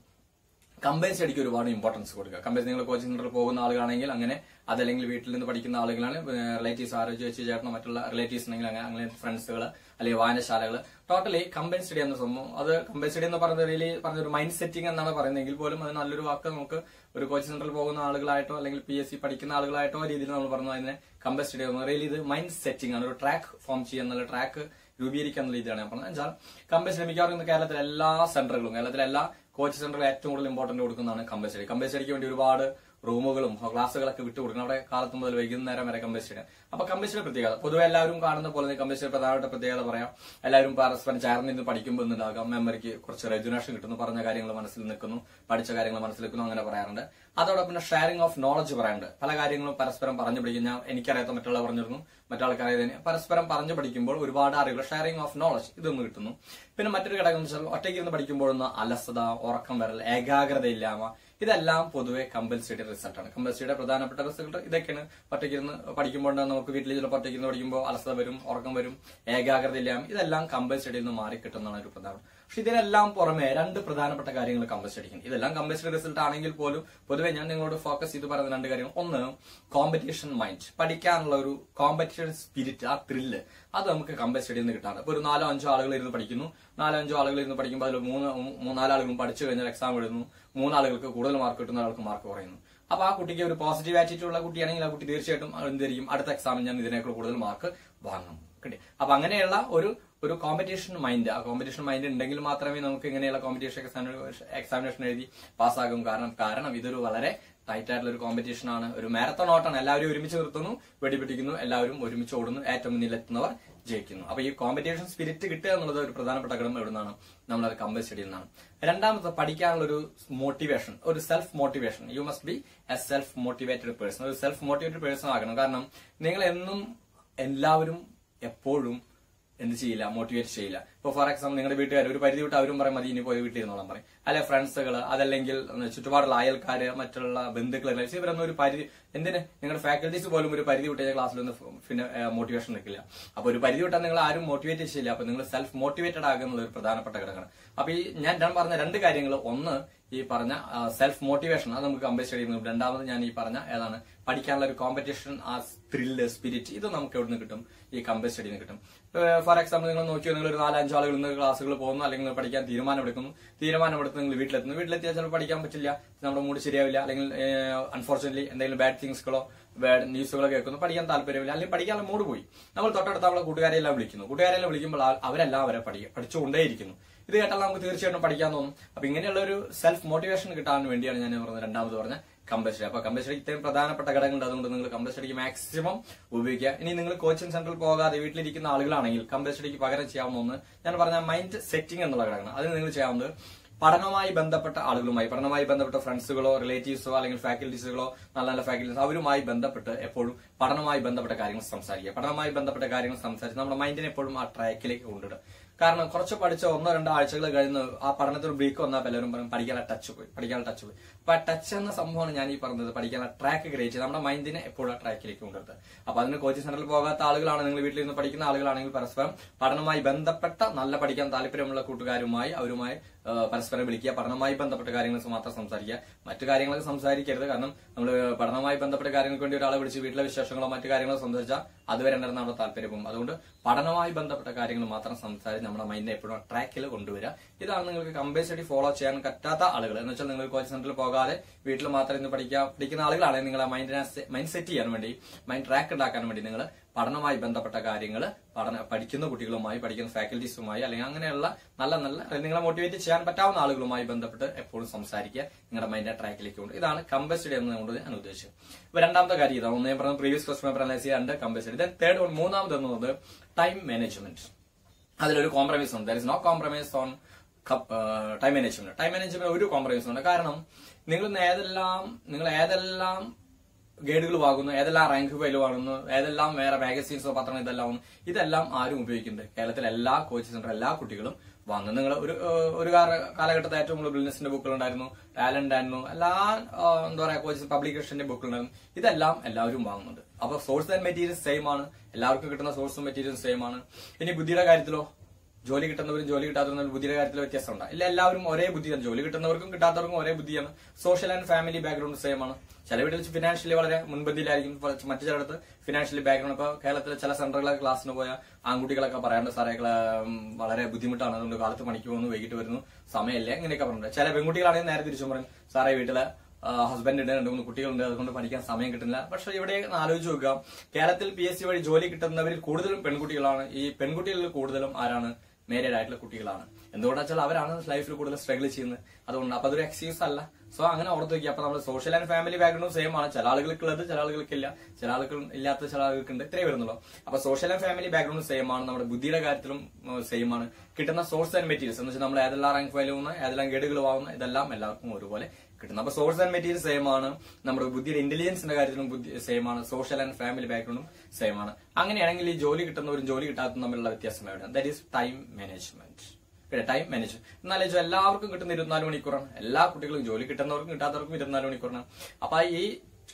കമ്പൈൻ സ്റ്റഡിക്ക് ഒരുപാട് ഇമ്പോർട്ടൻസ് കൊടുക്കുക. കമ്പൈൻ നിങ്ങൾ കോച്ചിങ് സെന്ററിൽ പോകുന്ന ആളുകളാണെങ്കിൽ അങ്ങനെ അതല്ലെങ്കിൽ വീട്ടിൽ നിന്ന് പഠിക്കുന്ന ആളുകളാണ് റിലേറ്റീവ്സ് ആരോഗ്യ ചേച്ചി ചേട്ടനോ മറ്റുള്ള റിലേറ്റീവ്സ് ഉണ്ടെങ്കിൽ അങ്ങനെ അങ്ങനെ ഫ്രണ്ട്സുകൾ അല്ലെങ്കിൽ വായനശാലകൾ ടോട്ടലി കമ്പൈൻ സ്റ്റഡി എന്ന സംഭവം. അത് കമ്പൈൻ സ്റ്റഡി എന്ന് പറഞ്ഞ രീതിയിൽ പറഞ്ഞ ഒരു മൈൻഡ് സെറ്റിംഗ് എന്നാണ് പറയുന്നതെങ്കിൽ പോലും അത് നല്ലൊരു വാക്ക് നമുക്ക് ഒരു കോച്ചിങ് സെന്ററിൽ പോകുന്ന ആളുകളായിട്ടോ അല്ലെങ്കിൽ പി എസ് സി പഠിക്കുന്ന ആളുകളായിട്ടോ രീതിയിൽ നമ്മൾ പറഞ്ഞു അതിനെ കമ്പൈൻ സ്റ്റഡി എന്ന് റിയലി ഇത് മൈൻഡ് സെറ്റിംഗ് ആണ്. ഒരു ട്രാക്ക് ഫോം ചെയ്യുക എന്നുള്ള ട്രാക്ക് രൂപീകരിക്കുക രീതിയാണ് ഞാൻ പറഞ്ഞത്. എന്നുവെച്ചാൽ കമ്പൈൻ സ്റ്റഡി മിക്കവാറും കേരളത്തിലെ എല്ലാ സെന്ററുകളും കേരളത്തിലെ എല്ലാ കോച്ച് സെന്ററിൽ ഏറ്റവും കൂടുതൽ ഇമ്പോർട്ടന്റ് കൊടുക്കുന്നതാണ് കമ്പൽസറി കമ്പൽസറിക്ക് വേണ്ടി ഒരുപാട് റൂമുകളും ക്ലാസ്സുകളൊക്കെ വിട്ടു കൊടുക്കണം അവിടെ കാലത്ത് മുതൽ വൈകുന്നേരം വരെ കമ്പൽസറിയാണ് അപ്പൊ കമ്പൽസറി പ്രത്യേകത. പൊതുവെ എല്ലാവരും കാണുന്ന പോലെ തന്നെ കമ്പൽസറി പ്രധാനപ്പെട്ട പ്രത്യേകത പറയാം. എല്ലാവരും പരസ്പരം ചേർന്നിരുന്ന് പഠിക്കുമ്പോൾ ഉണ്ടാകാം മെമ്മറിക്ക് കുറച്ച് റെജുനേഷൻ കിട്ടുന്നു. പറഞ്ഞ കാര്യങ്ങൾ മനസ്സിൽ നിൽക്കുന്നു. പഠിച്ച കാര്യങ്ങൾ മനസ്സിൽ നിൽക്കുന്നു. അങ്ങനെ പറയാറുണ്ട്. അതോടൊപ്പം പിന്നെ ഷെയറിംഗ് ഓഫ് നോളജ് പറയാറുണ്ട്. പല കാര്യങ്ങളും പരസ്പരം പറഞ്ഞു പഠിക്കും ഞാൻ എനിക്കറിയാത്ത മറ്റുള്ള പറഞ്ഞിരുന്നു. മറ്റാൾക്കറിയാതെ പരസ്പരം പറഞ്ഞു പഠിക്കുമ്പോൾ ഒരുപാട് അറിവുകൾ ഷെയറിംഗ് ഓഫ് നോളജ് ഇതൊന്നും കിട്ടുന്നു. പിന്നെ മറ്റൊരു ഘടകം എന്ന് വെച്ചാൽ ഒറ്റയ്ക്ക് ഇരുന്ന് പഠിക്കുമ്പോഴൊന്ന് അലസത ഉറക്കം വരൽ ഏകാഗ്രത ഇല്ലാമ ഇതെല്ലാം പൊതുവെ കമ്പൽസറിയുടെ റിസൾട്ടാണ് കമ്പൽസറിയുടെ പ്രധാനപ്പെട്ട റിസൾട്ട് ഇതൊക്കെയാണ്. ഒറ്റയ്ക്ക് ഇരുന്ന് പഠിക്കുമ്പോൾ നമുക്ക് വീട്ടിൽ ചിലപ്പോൾ ഒറ്റയ്ക്ക് ഇരുന്ന് പഠിക്കുമ്പോൾ അലസത വരും ഉറക്കം വരും ഏകാഗ്രത ഇല്ലാമ ഇതെല്ലാം കമ്പൽസറിയിൽ നിന്ന് മാറി കിട്ടുന്നതാണ് ഒരു പ്രധാനം. പക്ഷെ ഇതിനെല്ലാം പുറമെ രണ്ട് പ്രധാനപ്പെട്ട കാര്യങ്ങൾ കമ്പൽസറി ഇതെല്ലാം കമ്പസ്റ്റ് റിസൾട്ട് ആണെങ്കിൽ പോലും പൊതുവെ ഞാൻ നിങ്ങളോട് ഫോക്കസ് ചെയ്ത് പറയുന്ന രണ്ട് കാര്യങ്ങൾ. ഒന്ന് കോമ്പറ്റീഷൻ മൈൻഡ് പഠിക്കാനുള്ള ഒരു കോമ്പറ്റീഷൻ സ്പിരിറ്റ് ആ ത്രില്ല് അത് നമുക്ക് കമ്പസ്റ്റഡിയിൽ നിന്ന് കിട്ടാണ് ഇപ്പൊ ഒരു നാലോ അഞ്ചോ ആളുകൾ ഇരുന്ന് പഠിക്കുന്നു. നാലോ അഞ്ചോ ആളുകൾ ഇരുന്ന് പഠിക്കുമ്പോൾ അതിൽ മൂന്ന് മൂന്നാലാളുകളും പഠിച്ചു കഴിഞ്ഞാൽ എക്സാം എഴുതുന്നു. മൂന്നാളുകൾക്ക് കൂടുതൽ മാർക്ക് കിട്ടുന്ന ആൾക്ക് മാർക്ക് കുറയുന്നു. അപ്പൊ ആ കുട്ടിക്ക് ഒരു പോസിറ്റീവ് ആറ്റിറ്റ്യൂഡ് ഉള്ള കുട്ടിയാണെങ്കിൽ ആ കുട്ടി തീർച്ചയായിട്ടും എന്തായിരിക്കും അടുത്ത എക്സാമിൽ ഞാൻ ഇതിനേക്കാൾ കൂടുതൽ മാർക്ക് വാങ്ങും. അപ്പൊ അങ്ങനെയുള്ള ഒരു ഒരു കോമ്പറ്റീഷൻ മൈൻഡ് ആ കോമ്പറ്റീഷൻ മൈൻഡ് ഉണ്ടെങ്കിൽ മാത്രമേ നമുക്ക് ഇങ്ങനെയുള്ള കോമ്പറ്റീഷൻ എക്സാമിനേഷൻ എഴുതി പാസ്സാകും. കാരണം കാരണം ഇതൊരു വളരെ ടൈറ്റ് ആയിട്ടുള്ള ഒരു കോമ്പറ്റീഷൻ ആണ്. ഒരു മാരത്തോൺ ഓട്ടാണ് എല്ലാവരും ഒരുമിച്ച് നിർത്തുന്നു വെടിപിടിക്കുന്നു എല്ലാവരും ഒരുമിച്ച് ഓടുന്നു ഏറ്റവും മുന്നിലെത്തുന്നവർ ജയിക്കുന്നു. അപ്പൊ ഈ കോമ്പറ്റീഷൻ സ്പിരിറ്റ് കിട്ടുക എന്നുള്ളത് ഒരു പ്രധാനപ്പെട്ട ഘടകം എവിടെ നിന്നാണ് നമ്മളത് കമ്പൽസറിയിൽ നിന്നാണ്. രണ്ടാമത്തെ പഠിക്കാനുള്ള ഒരു മോട്ടിവേഷൻ ഒരു self motivation you must be a self motivated person ഒരു സെൽഫ് മോട്ടിവേറ്റഡ് പേഴ്സൺ ആകണം. കാരണം നിങ്ങൾ എന്നും എല്ലാവരും എപ്പോഴും എന്ത് ചെയ്യില്ല മോട്ടിവേറ്റ് ചെയ്യില്ല. ഇപ്പൊ ഫോർ എക്സാമ്പിൾ നിങ്ങളുടെ വീട്ടുകാർ ഒരു പരിധി വിട്ട് അവരും പറയും മതി ഇനി പോയി വീട്ടിൽ ഇരുന്നോളാം പറയും. അല്ലെ ഫ്രണ്ട്സുകൾ അതല്ലെങ്കിൽ ചുറ്റുപാടുള്ള അയൽക്കാര് മറ്റുള്ള ബന്ധുക്കൾ ഇവരൊന്നും ഒരു പരിധി എന്തിന്? നിങ്ങളുടെ ഫാക്കൽറ്റീസ് പോലും ഒരു പരിധി വിട്ട് ക്ലാസ്സിലൊന്നും പിന്നെ മോട്ടിവേഷൻ നിൽക്കില്ല അപ്പൊ ഒരു പരിധി വിട്ടാൽ നിങ്ങൾ ആരും മോട്ടിവേറ്റ് ചെയ്യില്ല. അപ്പൊ നിങ്ങൾ സെൽഫ് മോട്ടിവേറ്റഡ് ആകുന്നുള്ള ഒരു പ്രധാനപ്പെട്ട ഘടകമാണ്. അപ്പൊ ഈ ഞാൻ ഞാൻ പറഞ്ഞ രണ്ട് കാര്യങ്ങൾ ഒന്ന് ഈ പറഞ്ഞ സെൽഫ് മോട്ടിവേഷൻ അത് നമുക്ക് കമ്പൽസറി ചെയ്യുന്നു രണ്ടാമത് ഞാൻ ഈ പറഞ്ഞ ഏതാണ്? പഠിക്കാനുള്ള ഒരു കോമ്പറ്റീഷൻ ആ ത്രില്ല് സ്പിരിറ്റ് ഇത് നമുക്ക് എവിടെ നിന്ന് കിട്ടും? ഈ കമ്പൽസറിയിൽ നിന്ന് കിട്ടും. ഫോർ എക്സാമ്പിൾ നിങ്ങൾ നോക്കിയോ നിങ്ങൾ ഒരു നാലഞ്ച് ആളുകൾ ഇന്ന് ക്ലാസ്സുകൾ പോകുന്നു അല്ലെങ്കിൽ നിങ്ങൾ പഠിക്കാൻ തീരുമാനമെടുക്കുന്നു. തീരുമാനമെടുത്ത് നിങ്ങൾ വീട്ടിലെത്തുന്നു. വീട്ടിലെത്തിയാൽ ചിലപ്പോൾ പഠിക്കാൻ പറ്റില്ല നമ്മുടെ മൂഡ് ശരിയാവില്ല അല്ലെങ്കിൽ അൺഫോർച്ചുനേറ്റ്ലി എന്തെങ്കിലും ബാഡ് തിങ്സുകളോ ബാഡ് ന്യൂസുകളോ കേൾക്കുന്നു. പഠിക്കാൻ താല്പര്യമില്ല അല്ലെങ്കിൽ പഠിക്കാനുള്ള മൂഡ് പോയി. നമ്മൾ തൊട്ടടുത്ത കൂട്ടുകാരെ എല്ലാം വിളിക്കുന്നു. കൂട്ടുകാരെല്ലാം വിളിക്കുമ്പോൾ അവരെല്ലാം അവരെ പഠിക്കുക പഠിച്ചുകൊണ്ടേയിരിക്കുന്നു. ഇത് കേട്ടാൽ നമുക്ക് തീർച്ചയായിട്ടും പഠിക്കാൻ തോന്നും. അപ്പൊ ഇങ്ങനെയുള്ള ഒരു സെൽഫ് മോട്ടിവേഷൻ കിട്ടാൻ വേണ്ടിയാണ് ഞാൻ പറഞ്ഞത് രണ്ടാമത് പറഞ്ഞ കമ്പൽസറി. അപ്പൊ കമ്പൽസറി ഇത്രയും പ്രധാനപ്പെട്ട ഘടകങ്ങളുണ്ട്. അതുകൊണ്ട് നിങ്ങൾ കമ്പൽസറിക്ക് മാക്സിമം ഉപയോഗിക്കുക. ഇനി നിങ്ങൾ കോച്ചിങ് സെന്ററിൽ പോകാതെ വീട്ടിലിരിക്കുന്ന ആളുകളാണെങ്കിൽ കമ്പൽസറിക്ക് പകരം ചെയ്യാവുന്ന ഒന്ന് ഞാൻ പറഞ്ഞ മൈൻഡ് സെറ്റിംഗ് എന്നുള്ള ഘടകമാണ്. അതിന് നിങ്ങൾ ചെയ്യാവുന്നത് പഠനവുമായി ബന്ധപ്പെട്ട ആളുകളുമായി പഠനവുമായി ബന്ധപ്പെട്ട ഫ്രണ്ട്സുകളോ റിലേറ്റീവ്സോ അല്ലെങ്കിൽ ഫാക്കൽറ്റീസുകളോ നല്ല നല്ല ഫാക്കൽറ്റീസ് അവരുമായി ബന്ധപ്പെട്ട് എപ്പോഴും പഠനവുമായി ബന്ധപ്പെട്ട കാര്യങ്ങൾ സംസാരിക്കുക. പഠനവുമായി ബന്ധപ്പെട്ട കാര്യങ്ങൾ സംസാരിച്ച് നമ്മുടെ മൈൻഡിനെ എപ്പോഴും ആ ട്രാക്കിലേക്ക് കൊണ്ടുവിടുക. കാരണം കുറച്ച് പഠിച്ച ഒന്നോ രണ്ടോ ആഴ്ചകൾ കഴിഞ്ഞ് ആ പഠനത്തിൽ ബ്രേക്ക് വന്നാൽ പലരും പറയും പഠിക്കാനുള്ള ടച്ച് പോയി പഠിക്കാനുള്ള ടച്ച് പോയി. അപ്പൊ ആ ടച്ച് എന്ന സംഭവമാണ് ഞാൻ ഈ പറഞ്ഞത് പഠിക്കാനുള്ള ട്രാക്ക് ക്രിയേറ്റ് നമ്മുടെ മൈൻഡിനെ എപ്പോഴും ആ ട്രാക്കിലേക്ക് കൊണ്ടുവരുന്നത്. അപ്പൊ അതിന് കോച്ചിങ് സെന്ററിൽ പോകാത്ത ആളുകളാണ് നിങ്ങൾ വീട്ടിൽ നിന്ന് പഠിക്കുന്ന ആളുകളാണെങ്കിൽ പരസ്പരം പഠനവുമായി ബന്ധപ്പെട്ട നല്ല പഠിക്കാൻ താല്പര്യമുള്ള കൂട്ടുകാരുമായി അവരുമായി പരസ്പരം വിളിക്കുക പഠനവുമായി ബന്ധപ്പെട്ട കാര്യങ്ങൾ മാത്രം സംസാരിക്കുക. മറ്റു കാര്യങ്ങളൊക്കെ സംസാരിക്കരുത്. കാരണം നമ്മൾ പഠനവുമായി ബന്ധപ്പെട്ട കാര്യങ്ങൾക്ക് വേണ്ടി ഒരാളെ വിളിച്ച് വീട്ടിലെ വിശേഷങ്ങളോ മറ്റു കാര്യങ്ങളോ സംസാരിച്ചാൽ അതുവരെ ഉണ്ടായിരുന്ന നമ്മുടെ താല്പര്യവും അതുകൊണ്ട് പഠനവുമായി ബന്ധപ്പെട്ട കാര്യങ്ങൾ മാത്രം സംസാരിച്ച് നമ്മുടെ മൈൻഡിനെ എപ്പോഴും ട്രാക്കിൽ കൊണ്ടുവരിക. ഇതാണ് നിങ്ങൾക്ക് കമ്പൽസറി ഫോളോ ചെയ്യാൻ പറ്റാത്ത ആളുകൾ. എന്ന് വെച്ചാൽ നിങ്ങൾ കോച്ചിങ് സെന്ററിൽ പോകാതെ വീട്ടിൽ മാത്രം ഇന്ന് പഠിക്കുക പഠിക്കുന്ന ആളുകളാണെങ്കിൽ നിങ്ങളെ മൈൻഡിനെ മൈൻഡ് സെറ്റ് ചെയ്യാൻ വേണ്ടി മൈൻഡ് ട്രാക്ക് ഉണ്ടാക്കാൻ വേണ്ടി നിങ്ങൾ പഠനവുമായി ബന്ധപ്പെട്ട കാര്യങ്ങൾ പഠന പഠിക്കുന്ന കുട്ടികളുമായി പഠിക്കുന്ന ഫാക്കൽറ്റീസുമായി അല്ലെങ്കിൽ അങ്ങനെയുള്ള നല്ല നല്ല നിങ്ങളെ മോട്ടിവേറ്റ് ചെയ്യാൻ പറ്റാവുന്ന ആളുകളുമായി ബന്ധപ്പെട്ട് എപ്പോഴും സംസാരിക്കുക. നിങ്ങളുടെ മൈൻഡിനെ ട്രാക്കിലേക്ക് കൊണ്ട് ഇതാണ് കമ്പസ്റ്റഡി എന്ന് കൊണ്ട് ഞാൻ ഉദ്ദേശിച്ചത്. ഇപ്പൊ രണ്ടാമത്തെ കാര്യം ഇതാണ്. ഒന്ന് ഞാൻ പറഞ്ഞ പ്രീവിയസ് ക്വസ്റ്റ് പേപ്പർ അനലൈസ് ചെയ്യാണ്ട് കമ്പസ്റ്റഡി ദെൻ തേർഡ് വൺ മൂന്നാമത് എന്നുള്ളത് ടൈം മാനേജ്മെന്റ് അതിലൊരു കോംപ്രമൈസ് ഉണ്ട്. There is no compromise on time management time management ഒരു കോംപ്രമൈസ് ഉണ്ട്. കാരണം നിങ്ങൾ ഏതെല്ലാം നിങ്ങൾ ഏതെല്ലാം ഗൈഡുകൾ വാങ്ങുന്നു ഏതെല്ലാം റാങ്ക് ഫയൽ വാങ്ങുന്നു ഏതെല്ലാം വേറെ മാഗസീൻസോ പത്രങ്ങൾ ഇതെല്ലാം വാങ്ങുന്നു. ഇതെല്ലാം ആരും ഉപയോഗിക്കുന്നുണ്ട് കേരളത്തിലെ എല്ലാ കോച്ചിങ് സെന്റർ എല്ലാ കുട്ടികളും വാങ്ങുന്നു. നിങ്ങൾ ഒരു ഒരു കാലഘട്ടത്തിൽ ഏറ്റവും കൂടുതൽ ബിസിനസിന്റെ ബുക്കുകൾ ഉണ്ടായിരുന്നു. ടാലന്റ് ആയിരുന്നു എല്ലാ എന്താ പറയാ കോച്ചിങ് പബ്ലിക്കേഷന്റെ ബുക്കുകൾ ഉണ്ടായിരുന്നു. ഇതെല്ലാം എല്ലാവരും വാങ്ങുന്നുണ്ട്. അപ്പൊ സോഴ്സ് ആൻഡ് മെറ്റീരിയൽ സെയിം ആണ്. എല്ലാവർക്കും കിട്ടുന്ന സോഴ്സും മെറ്റീരിയൽ സെയിം ആണ്. ഇനി ബുദ്ധിയുടെ കാര്യത്തിലോ ജോലി കിട്ടുന്നവരും ജോലി കിട്ടാത്തവരും ബുദ്ധിയുടെ കാര്യത്തിൽ വ്യത്യാസമുണ്ട്. ഇല്ല എല്ലാവരും ഒരേ ബുദ്ധിയാണ്. ജോലി കിട്ടുന്നവർക്കും കിട്ടാത്തവർക്കും ഒരേ ബുദ്ധിയാണ്. Social and family background same ആണ്. ചില വീട്ടിൽ ഫിനാൻഷ്യലി വളരെ മുൻപന്തിയിലായിരിക്കും മറ്റു ചിലടത്ത് ഫിനാൻഷ്യലി ബാക്ക്ഗ്രൗണ്ട് ഇപ്പൊ കേരളത്തിലെ ചില സെന്ററുകളൊക്കെ ക്ലാസ്സിന് പോയ ആൺകുട്ടികളൊക്കെ പറയാണ്ട് സാറേ വളരെ ബുദ്ധിമുട്ടാണ്. അതുകൊണ്ട് കാലത്ത് പണിക്ക് പോകുന്നു വൈകിട്ട് വരുന്നു. സമയമല്ലേ? ഇങ്ങനെയൊക്കെ പറഞ്ഞിട്ടുണ്ട്. ചില പെൺകുട്ടികളാണെങ്കിൽ നേരെ തിരിച്ചു പറയും സാറേ വീട്ടിലെ ഹസ്ബൻഡ് ഉണ്ട് രണ്ട് മൂന്ന് കുട്ടികളുണ്ട്. അതുകൊണ്ട് പഠിക്കാൻ സമയം കിട്ടുന്നില്ല. പക്ഷെ ഇവിടെ ആലോചിച്ച് നോക്കുക. കേരളത്തിൽ പി എസ് സി വഴി ജോലി കിട്ടുന്നവരിൽ കൂടുതലും പെൺകുട്ടികളാണ്. ഈ പെൺകുട്ടികളിൽ കൂടുതലും ആരാണ്? മേരീഡ് ആയിട്ടുള്ള കുട്ടികളാണ്. എന്തുകൊണ്ടാ വെച്ചാൽ അവരാണ് ലൈഫിൽ കൂടുതൽ സ്ട്രഗിൾ ചെയ്യുന്നത്. അതുകൊണ്ട് അപ്പൊ അതൊരു എക്സ്ക്യൂസ് അല്ല. സോ അങ്ങനെ ഓർത്ത് വെക്കുക അപ്പൊ നമ്മൾ സോഷ്യൽ ആൻഡ് ഫാമിലി ബാക്ക്ഗ്രൗണ്ടും സെയിം ആണ്. ചില ആളുകൾക്കുള്ളത് ചില ആളുകൾക്കില്ല ചില ആളുകൾ ഇല്ലാത്ത ചില ആളുകൾക്കുണ്ട്. ഇത്രേ വരുന്നുള്ളൂ. അപ്പൊ social and family background same ആണ്. നമ്മുടെ ബുദ്ധിയുടെ കാര്യത്തിലും സെയിം ആണ്. കിട്ടുന്ന സോഴ്സ് ആൻഡ് മെറ്റീരിയൽസ് എന്ന് വെച്ചാൽ നമ്മൾ ഏതെല്ലാം റാങ്ക് ഫയൽ പോകുന്ന ഏതെല്ലാം ഗേഡുകൾ വാങ്ങുന്ന ഇതെല്ലാം എല്ലാവർക്കും ഒരുപോലെ കിട്ടുന്നത് അപ്പൊ സോഴ്സ് ആൻഡ് മെറ്റീരിയൽ സെയിം ആണ്. നമ്മുടെ ബുദ്ധിയുടെ ഇന്റലിജൻസിന്റെ കാര്യത്തിലും ബുദ്ധി സെയിം ആണ്. സോഷ്യൽ ആൻഡ് ഫാമിലി ബാക്ക്ഗ്രൗണ്ടും സെയിം ആണ്. അങ്ങനെയാണെങ്കിൽ ഈ ജോലി കിട്ടുന്നവരും ജോലി കിട്ടാത്തതും തമ്മിലുള്ള വ്യത്യാസം എവിടെയാണ്? That is time management time management എന്നാലേ എല്ലാവർക്കും കിട്ടുന്ന ഇരുപത്തിനാല് മണിക്കൂറാണ്. എല്ലാ കുട്ടികളും ജോലി കിട്ടുന്നവർക്കും കിട്ടാത്തവർക്കും ഇരുപത്തിനാല് മണിക്കൂറാണ്. അപ്പൊ ഈ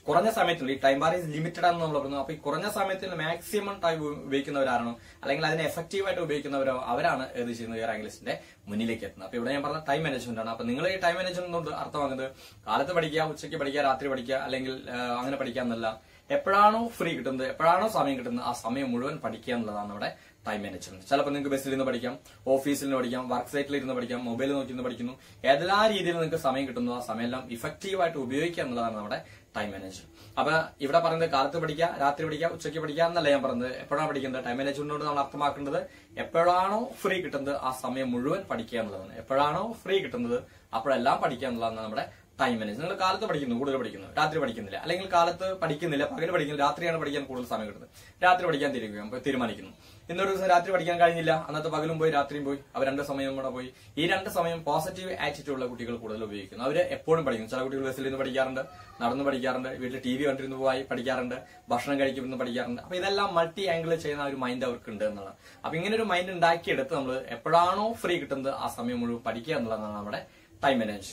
കുറഞ്ഞ സമയത്തിൽ ഈ ടൈം ബാർ ഈസ് ലിമിറ്റഡ് ആണെന്ന് നമ്മൾ പറഞ്ഞു അപ്പൊ ഈ കുറഞ്ഞ സമയത്തിൽ മാക്സിമം ടൈം ഉപയോഗിക്കുന്നവരാണോ? അല്ലെങ്കിൽ അതിനെ എഫക്റ്റീവ് ആയിട്ട് ഉപയോഗിക്കുന്നവരോ അവരാണ് ഏത് ചെയ്യുന്നത്? റാങ്ക്ലിസ്റ്റിന്റെ മുന്നിലേക്ക് എത്തുന്നത്. അപ്പൊ ഇവിടെ ഞാൻ പറഞ്ഞ ടൈം മാനേജ്മെന്റ് ആണ്. അപ്പൊ നിങ്ങൾ ഈ ടൈം മാനേജ്മെന്റ് കൊണ്ട് അർത്ഥമാക്കുന്നത് കാലത്ത് പഠിക്കുക ഉച്ചയ്ക്ക് പഠിക്കുക രാത്രി പഠിക്കുക അല്ലെങ്കിൽ അങ്ങനെ പഠിക്കുക എന്നല്ല. എപ്പോഴാണോ ഫ്രീ കിട്ടുന്നത് എപ്പോഴാണോ സമയം കിട്ടുന്നത് ആ സമയം മുഴുവൻ പഠിക്കുക എന്നുള്ളതാണ് നമ്മുടെ ടൈം മാനേജ്മെന്റ് ചിലപ്പോൾ നിങ്ങൾക്ക് ബസ്സിൽ ഇരുന്ന് പഠിക്കാം ഓഫീസിൽ നിന്ന് പഠിക്കാം വർക്ക് സൈറ്റിൽ ഇരുന്ന് പഠിക്കാം മൊബൈൽ നോക്കി ഇരുന്ന് പഠിക്കുന്നു. ഏതെല്ലാ രീതിയിൽ നിങ്ങൾക്ക് സമയം കിട്ടുന്നു ആ സമയമെല്ലാം ഇഫക്റ്റീവായിട്ട് ഉപയോഗിക്കുക എന്നുള്ളതാണ് നമ്മുടെ ടൈം മാനേജ്മെന്റ് അപ്പൊ ഇവിടെ പറയുന്നത് കാലത്ത് പഠിക്കുക രാത്രി പഠിക്കുക ഉച്ചയ്ക്ക് പഠിക്കുക എന്നല്ല ഞാൻ പറഞ്ഞത്. എപ്പോഴാണ് പഠിക്കുന്നത് ടൈം മാനേജ്മെന്റ് കൊണ്ട് നമ്മൾ അർത്ഥമാക്കേണ്ടത് എപ്പോഴാണോ ഫ്രീ കിട്ടുന്നത് ആ സമയം മുഴുവൻ പഠിക്കുക എന്നുള്ളതാണ്. എപ്പോഴാണോ ഫ്രീ കിട്ടുന്നത് അപ്പോഴെല്ലാം പഠിക്കുക എന്നുള്ളതാണ് നമ്മുടെ ടൈം മാനേജ് നിങ്ങൾ കാലത്ത് പഠിക്കുന്നു കൂടുതൽ പഠിക്കുന്നു. രാത്രി പഠിക്കുന്നില്ല. അല്ലെങ്കിൽ കാലത്ത് പഠിക്കുന്നില്ല പകൽ പഠിക്കുന്നു രാത്രിയാണ് പഠിക്കാൻ കൂടുതൽ സമയം കിട്ടുന്നത്. രാത്രി പഠിക്കാൻ തീരുമാനിക്കും തീരുമാനിക്കുന്നു. ഇന്നൊരു ദിവസം രാത്രി പഠിക്കാൻ കഴിഞ്ഞില്ല അന്നത്തെ പകലും പോയി രാത്രിയും പോയി അവർ രണ്ട് സമയം കൂടെ പോയി. ഈ രണ്ട് സമയം പോസിറ്റീവ് ആറ്റിറ്റ്യൂഡ് ഉള്ള കുട്ടികൾ കൂടുതൽ ഉപയോഗിക്കുന്നു. അവർ എപ്പോഴും പഠിക്കുന്നു. ചില കുട്ടികൾ ബസ്സിൽ നിന്ന് പഠിക്കാറുണ്ട് നടന്ന് പഠിക്കാറുണ്ട് വീട്ടിൽ ടി വി കണ്ടിരുന്ന് പോയി പഠിക്കാറുണ്ട് ഭക്ഷണം കഴിക്കുമെന്ന് പഠിക്കാറുണ്ട്. അപ്പൊ ഇതെല്ലാം മൾട്ടി ആംഗിൾ ചെയ്യുന്ന ഒരു മൈൻഡ് അവർക്ക് ഉണ്ട് എന്നുള്ളതാണ്. അപ്പൊ ഇങ്ങനെ ഒരു മൈൻഡ് ഉണ്ടാക്കിയെടുത്ത് നമ്മൾ എപ്പോഴാണോ ഫ്രീ കിട്ടുന്നത് ആ സമയം മുഴുവൻ പഠിക്കുക എന്നുള്ളതാണ് നമ്മുടെ ടൈം മാനേജ്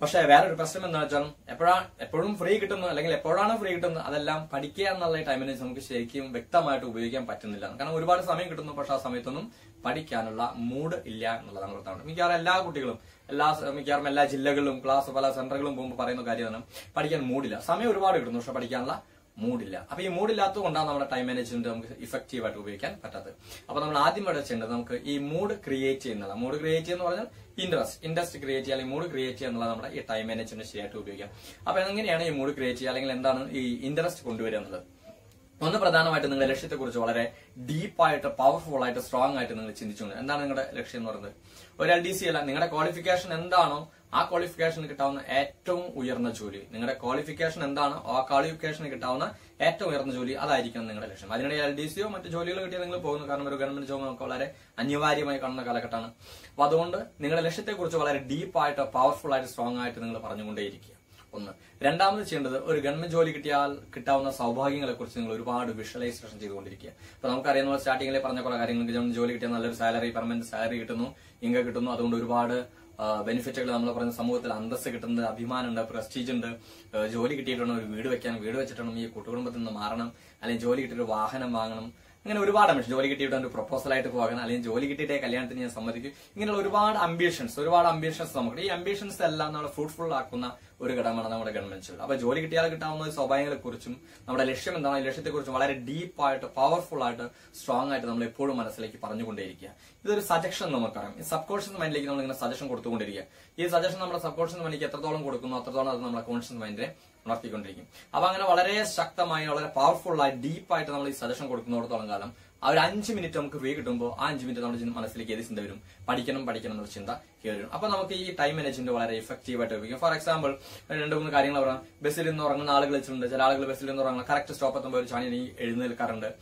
പക്ഷെ വേറൊരു പ്രശ്നം എന്താ വെച്ചാൽ എപ്പോഴാ എപ്പോഴും ഫ്രീ കിട്ടുന്നു അല്ലെങ്കിൽ എപ്പോഴാണ് ഫ്രീ കിട്ടുന്നത് അതെല്ലാം പഠിക്കുക എന്നുള്ള ടൈമിനെ നമുക്ക് ശരിക്കും വ്യക്തമായിട്ട് ഉപയോഗിക്കാൻ പറ്റുന്നില്ല. കാരണം ഒരുപാട് സമയം കിട്ടുന്നു പക്ഷെ ആ സമയത്തൊന്നും പഠിക്കാനുള്ള മൂഡ് ഇല്ല എന്നുള്ളതാണ് പ്രധാനം. മിക്കവാറും എല്ലാ കുട്ടികളും എല്ലാ മിക്കവാറും എല്ലാ ജില്ലകളിലും ക്ലാസ് പല സെന്ററുകളും പോകുമ്പോൾ പറയുന്ന കാര്യമാണ് പഠിക്കാൻ മൂഡില്ല സമയം ഒരുപാട് കിട്ടുന്നു പക്ഷെ പഠിക്കാനുള്ള മൂഡില്ല അപ്പൊ ഈ മൂഡില്ലാത്തത് കൊണ്ടാണ് നമ്മുടെ ടൈം മാനേജ്മെന്റ് നമുക്ക് ഇഫക്റ്റീവ് ആയിട്ട് ഉപയോഗിക്കാൻ പറ്റാത്തത്. അപ്പൊ നമ്മൾ ആദ്യം ഇവിടെ ചെയ്യേണ്ടത് നമുക്ക് ഈ മൂഡ് ക്രിയേറ്റ് ചെയ്യുന്നതാണ്. മൂഡ് ക്രിയേറ്റ് ചെയ്യുന്ന പറഞ്ഞാൽ ഇൻട്രസ്റ്റ് ഇൻട്രസ്റ്റ് ക്രിയേറ്റ് ചെയ്യുക അല്ലെങ്കിൽ മൂഡ് ക്രിയേറ്റ് ചെയ്യുക എന്നുള്ളത് നമ്മുടെ ഈ ടൈം മാനേജ്മെന്റ് ശരിയായിട്ട് ഉപയോഗിക്കാം. അപ്പൊ എങ്ങനെയാണ് ഈ മൂഡ് ക്രിയേറ്റ് ചെയ്യുക അല്ലെങ്കിൽ എന്താണ് ഈ ഇൻട്രസ്റ്റ് കൊണ്ടുവരുന്നത് ഒന്ന് പ്രധാനമായിട്ട് നിങ്ങളുടെ ലക്ഷ്യത്തെക്കുറിച്ച് വളരെ ഡീപ്പായിട്ട് പവർഫുൾ ആയിട്ട് സ്ട്രോങ് ആയിട്ട് നിങ്ങൾ ചിന്തിച്ചുകൊണ്ട് എന്താണ് നിങ്ങളുടെ ലക്ഷ്യം എന്ന് പറയുന്നത്? ഒരു എൽ ഡി സി അല്ല. നിങ്ങളുടെ ക്വാളിഫിക്കേഷൻ എന്താണോ ആ ക്വാളിഫിക്കേഷന് കിട്ടാവുന്ന ഏറ്റവും ഉയർന്ന ജോലി. നിങ്ങളുടെ ക്വാളിഫിക്കേഷൻ എന്താണോ ആ ക്വാളിഫിക്കേഷന് കിട്ടാവുന്ന ഏറ്റവും ഉയർന്ന ജോലി അതായിരിക്കണം നിങ്ങളുടെ ലക്ഷ്യം. അതിനിടെ എൽ ഡി സിയോ മറ്റു ജോലികൾ കിട്ടിയാൽ നിങ്ങൾ പോകുന്നു. കാരണം ഒരു ഗവൺമെന്റ് ജോബ് നമുക്ക് വളരെ അനിവാര്യമായി കാണുന്ന കാലഘട്ടമാണ്. അപ്പൊ അതുകൊണ്ട് നിങ്ങളുടെ ലക്ഷ്യത്തെക്കുറിച്ച് വളരെ ഡീപ്പായിട്ട് പവർഫുൾ ആയിട്ട് സ്ട്രോങ് ആയിട്ട് നിങ്ങൾ പറഞ്ഞുകൊണ്ടേയിരിക്കുക. ഒന്ന്. രണ്ടാമത് ചെയ്യേണ്ടത് ഒരു ഗവൺമെന്റ് ജോലി കിട്ടിയാൽ കിട്ടാവുന്ന സൗഭാഗ്യങ്ങളെ കുറിച്ച് നിങ്ങൾ ഒരുപാട് വിഷ്വലൈസേഷൻ ചെയ്തുകൊണ്ടിരിക്കുക. അപ്പൊ നമുക്കറിയാം നമ്മൾ സ്റ്റാർട്ടിങ്ങിലെ പറഞ്ഞ കുറെ കാര്യങ്ങൾ ഗവൺമെന്റ് ജോലി കിട്ടിയാൽ നല്ലൊരു സാലറി പെർമനന്റ് സാലറി കിട്ടുന്നു ഇൻകം കിട്ടുന്നു. അതുകൊണ്ട് ഒരുപാട് ബെനിഫിറ്റുകൾ നമ്മൾ പറഞ്ഞ സമൂഹത്തിൽ അന്തസ്സ് കിട്ടുന്നത് അഭിമാനമുണ്ട് പ്രസ്റ്റീജ് ഉണ്ട്. ജോലി കിട്ടിയിട്ടുണ്ട് ഒരു വീട് വെക്കാൻ വീട് വെച്ചിട്ടുണ്ടെങ്കിൽ ഈ കൂട്ടുകുടുംബത്തിൽ നിന്ന് മാറണം. അല്ലെങ്കിൽ ജോലി കിട്ടിയിട്ട് ഒരു വാഹനം വാങ്ങണം. അങ്ങനെ ഒരുപാട് അംബിഷൻ ജോലി കിട്ടിയിട്ട് പ്രപ്പോസൽ ആയിട്ട് പോകണം അല്ലെങ്കിൽ ജോലി കിട്ടിയിട്ടേ കല്യാണത്തിന് ഞാൻ സമ്മതിക്കും. ഇങ്ങനെയുള്ള ഒരുപാട് അംബിഷൻസ് ഒരുപാട് അംബിഷൻസ് നമുക്ക്. ഈ അംബിഷൻസ് എല്ലാം നമ്മളെ ഫ്രൂട്ട്ഫുൾ ആക്കുന്ന ഒരു ഘടകമാണ് നമ്മുടെ ഗവൺമെന്റ് ജോലി അപ്പൊ ജോലി കിട്ടിയാൽ കിട്ടാവുന്ന സ്വഭാവങ്ങളെ കുറിച്ചും നമ്മുടെ ലക്ഷ്യം എന്താണ് ലക്ഷ്യത്തെ ലക്ഷ്യത്തെക്കുറിച്ചും വളരെ ഡീപ്പായിട്ട് പവർഫുൾ ആയിട്ട് സ്ട്രോങ് ആയിട്ട് നമ്മൾ എപ്പോഴും മനസ്സിലേക്ക് പറഞ്ഞുകൊണ്ടേയിരിക്കുക. ഇതൊരു സജഷൻ നമുക്കറിയാം ഈ സബ് കോൺഷ്യസ് മൈൻഡിലേക്ക് നമ്മൾ ഇങ്ങനെ സജഷൻ കൊടുത്തുകൊണ്ടിരിക്കുക. ഈ സജഷൻ നമ്മുടെ സബ് കോൺഷ്യസ് മൈൻഡിലേക്ക് എത്രത്തോളം കൊടുക്കുന്നു അത്രത്തോളം അത് നമ്മുടെ കോൺഷ്യസ് മൈൻഡിനെ ഉണർത്തിക്കൊണ്ടിരിക്കും. അപ്പൊ അങ്ങനെ വളരെ ശക്തമായി വളരെ പവർഫുൾ ആയി ഡീപ്പായിട്ട് നമ്മൾ ഈ സജഷൻ കൊടുക്കുന്നിടത്തോളം കാലം ആ ഒരു അഞ്ച് മിനിറ്റ് നമുക്ക് ഫ്രീ കിട്ടുമ്പോൾ ആ അഞ്ച് മിനിറ്റ് നമ്മുടെ മനസ്സിലേക്ക് ഏത് ചിന്ത വരും? പഠിക്കണം പഠിക്കണം എന്നുള്ള ചിന്ത കയറി വരും. അപ്പൊ നമുക്ക് ഈ ടൈം മാനേജ്മെന്റ് വളരെ ഇഫക്റ്റീവ് ആയിട്ട് ഉപയോഗിക്കും. ഫോർ എക്സാമ്പിൾ രണ്ട് മൂന്ന് കാര്യങ്ങൾ പറയാം. ബസ്സിൽ നിന്ന് ഉറങ്ങുന്ന ആളുകൾ വെച്ചിട്ടുണ്ട്. ചില ആളുകൾ ബസ്സിൽ നിന്ന് ഉറങ്ങുന്ന കറക്റ്റ് സ്റ്റോപ്പ് എത്തുമ്പോൾ ഒരു ചാണി എഴുന്നേൽക്കാറുണ്ട്.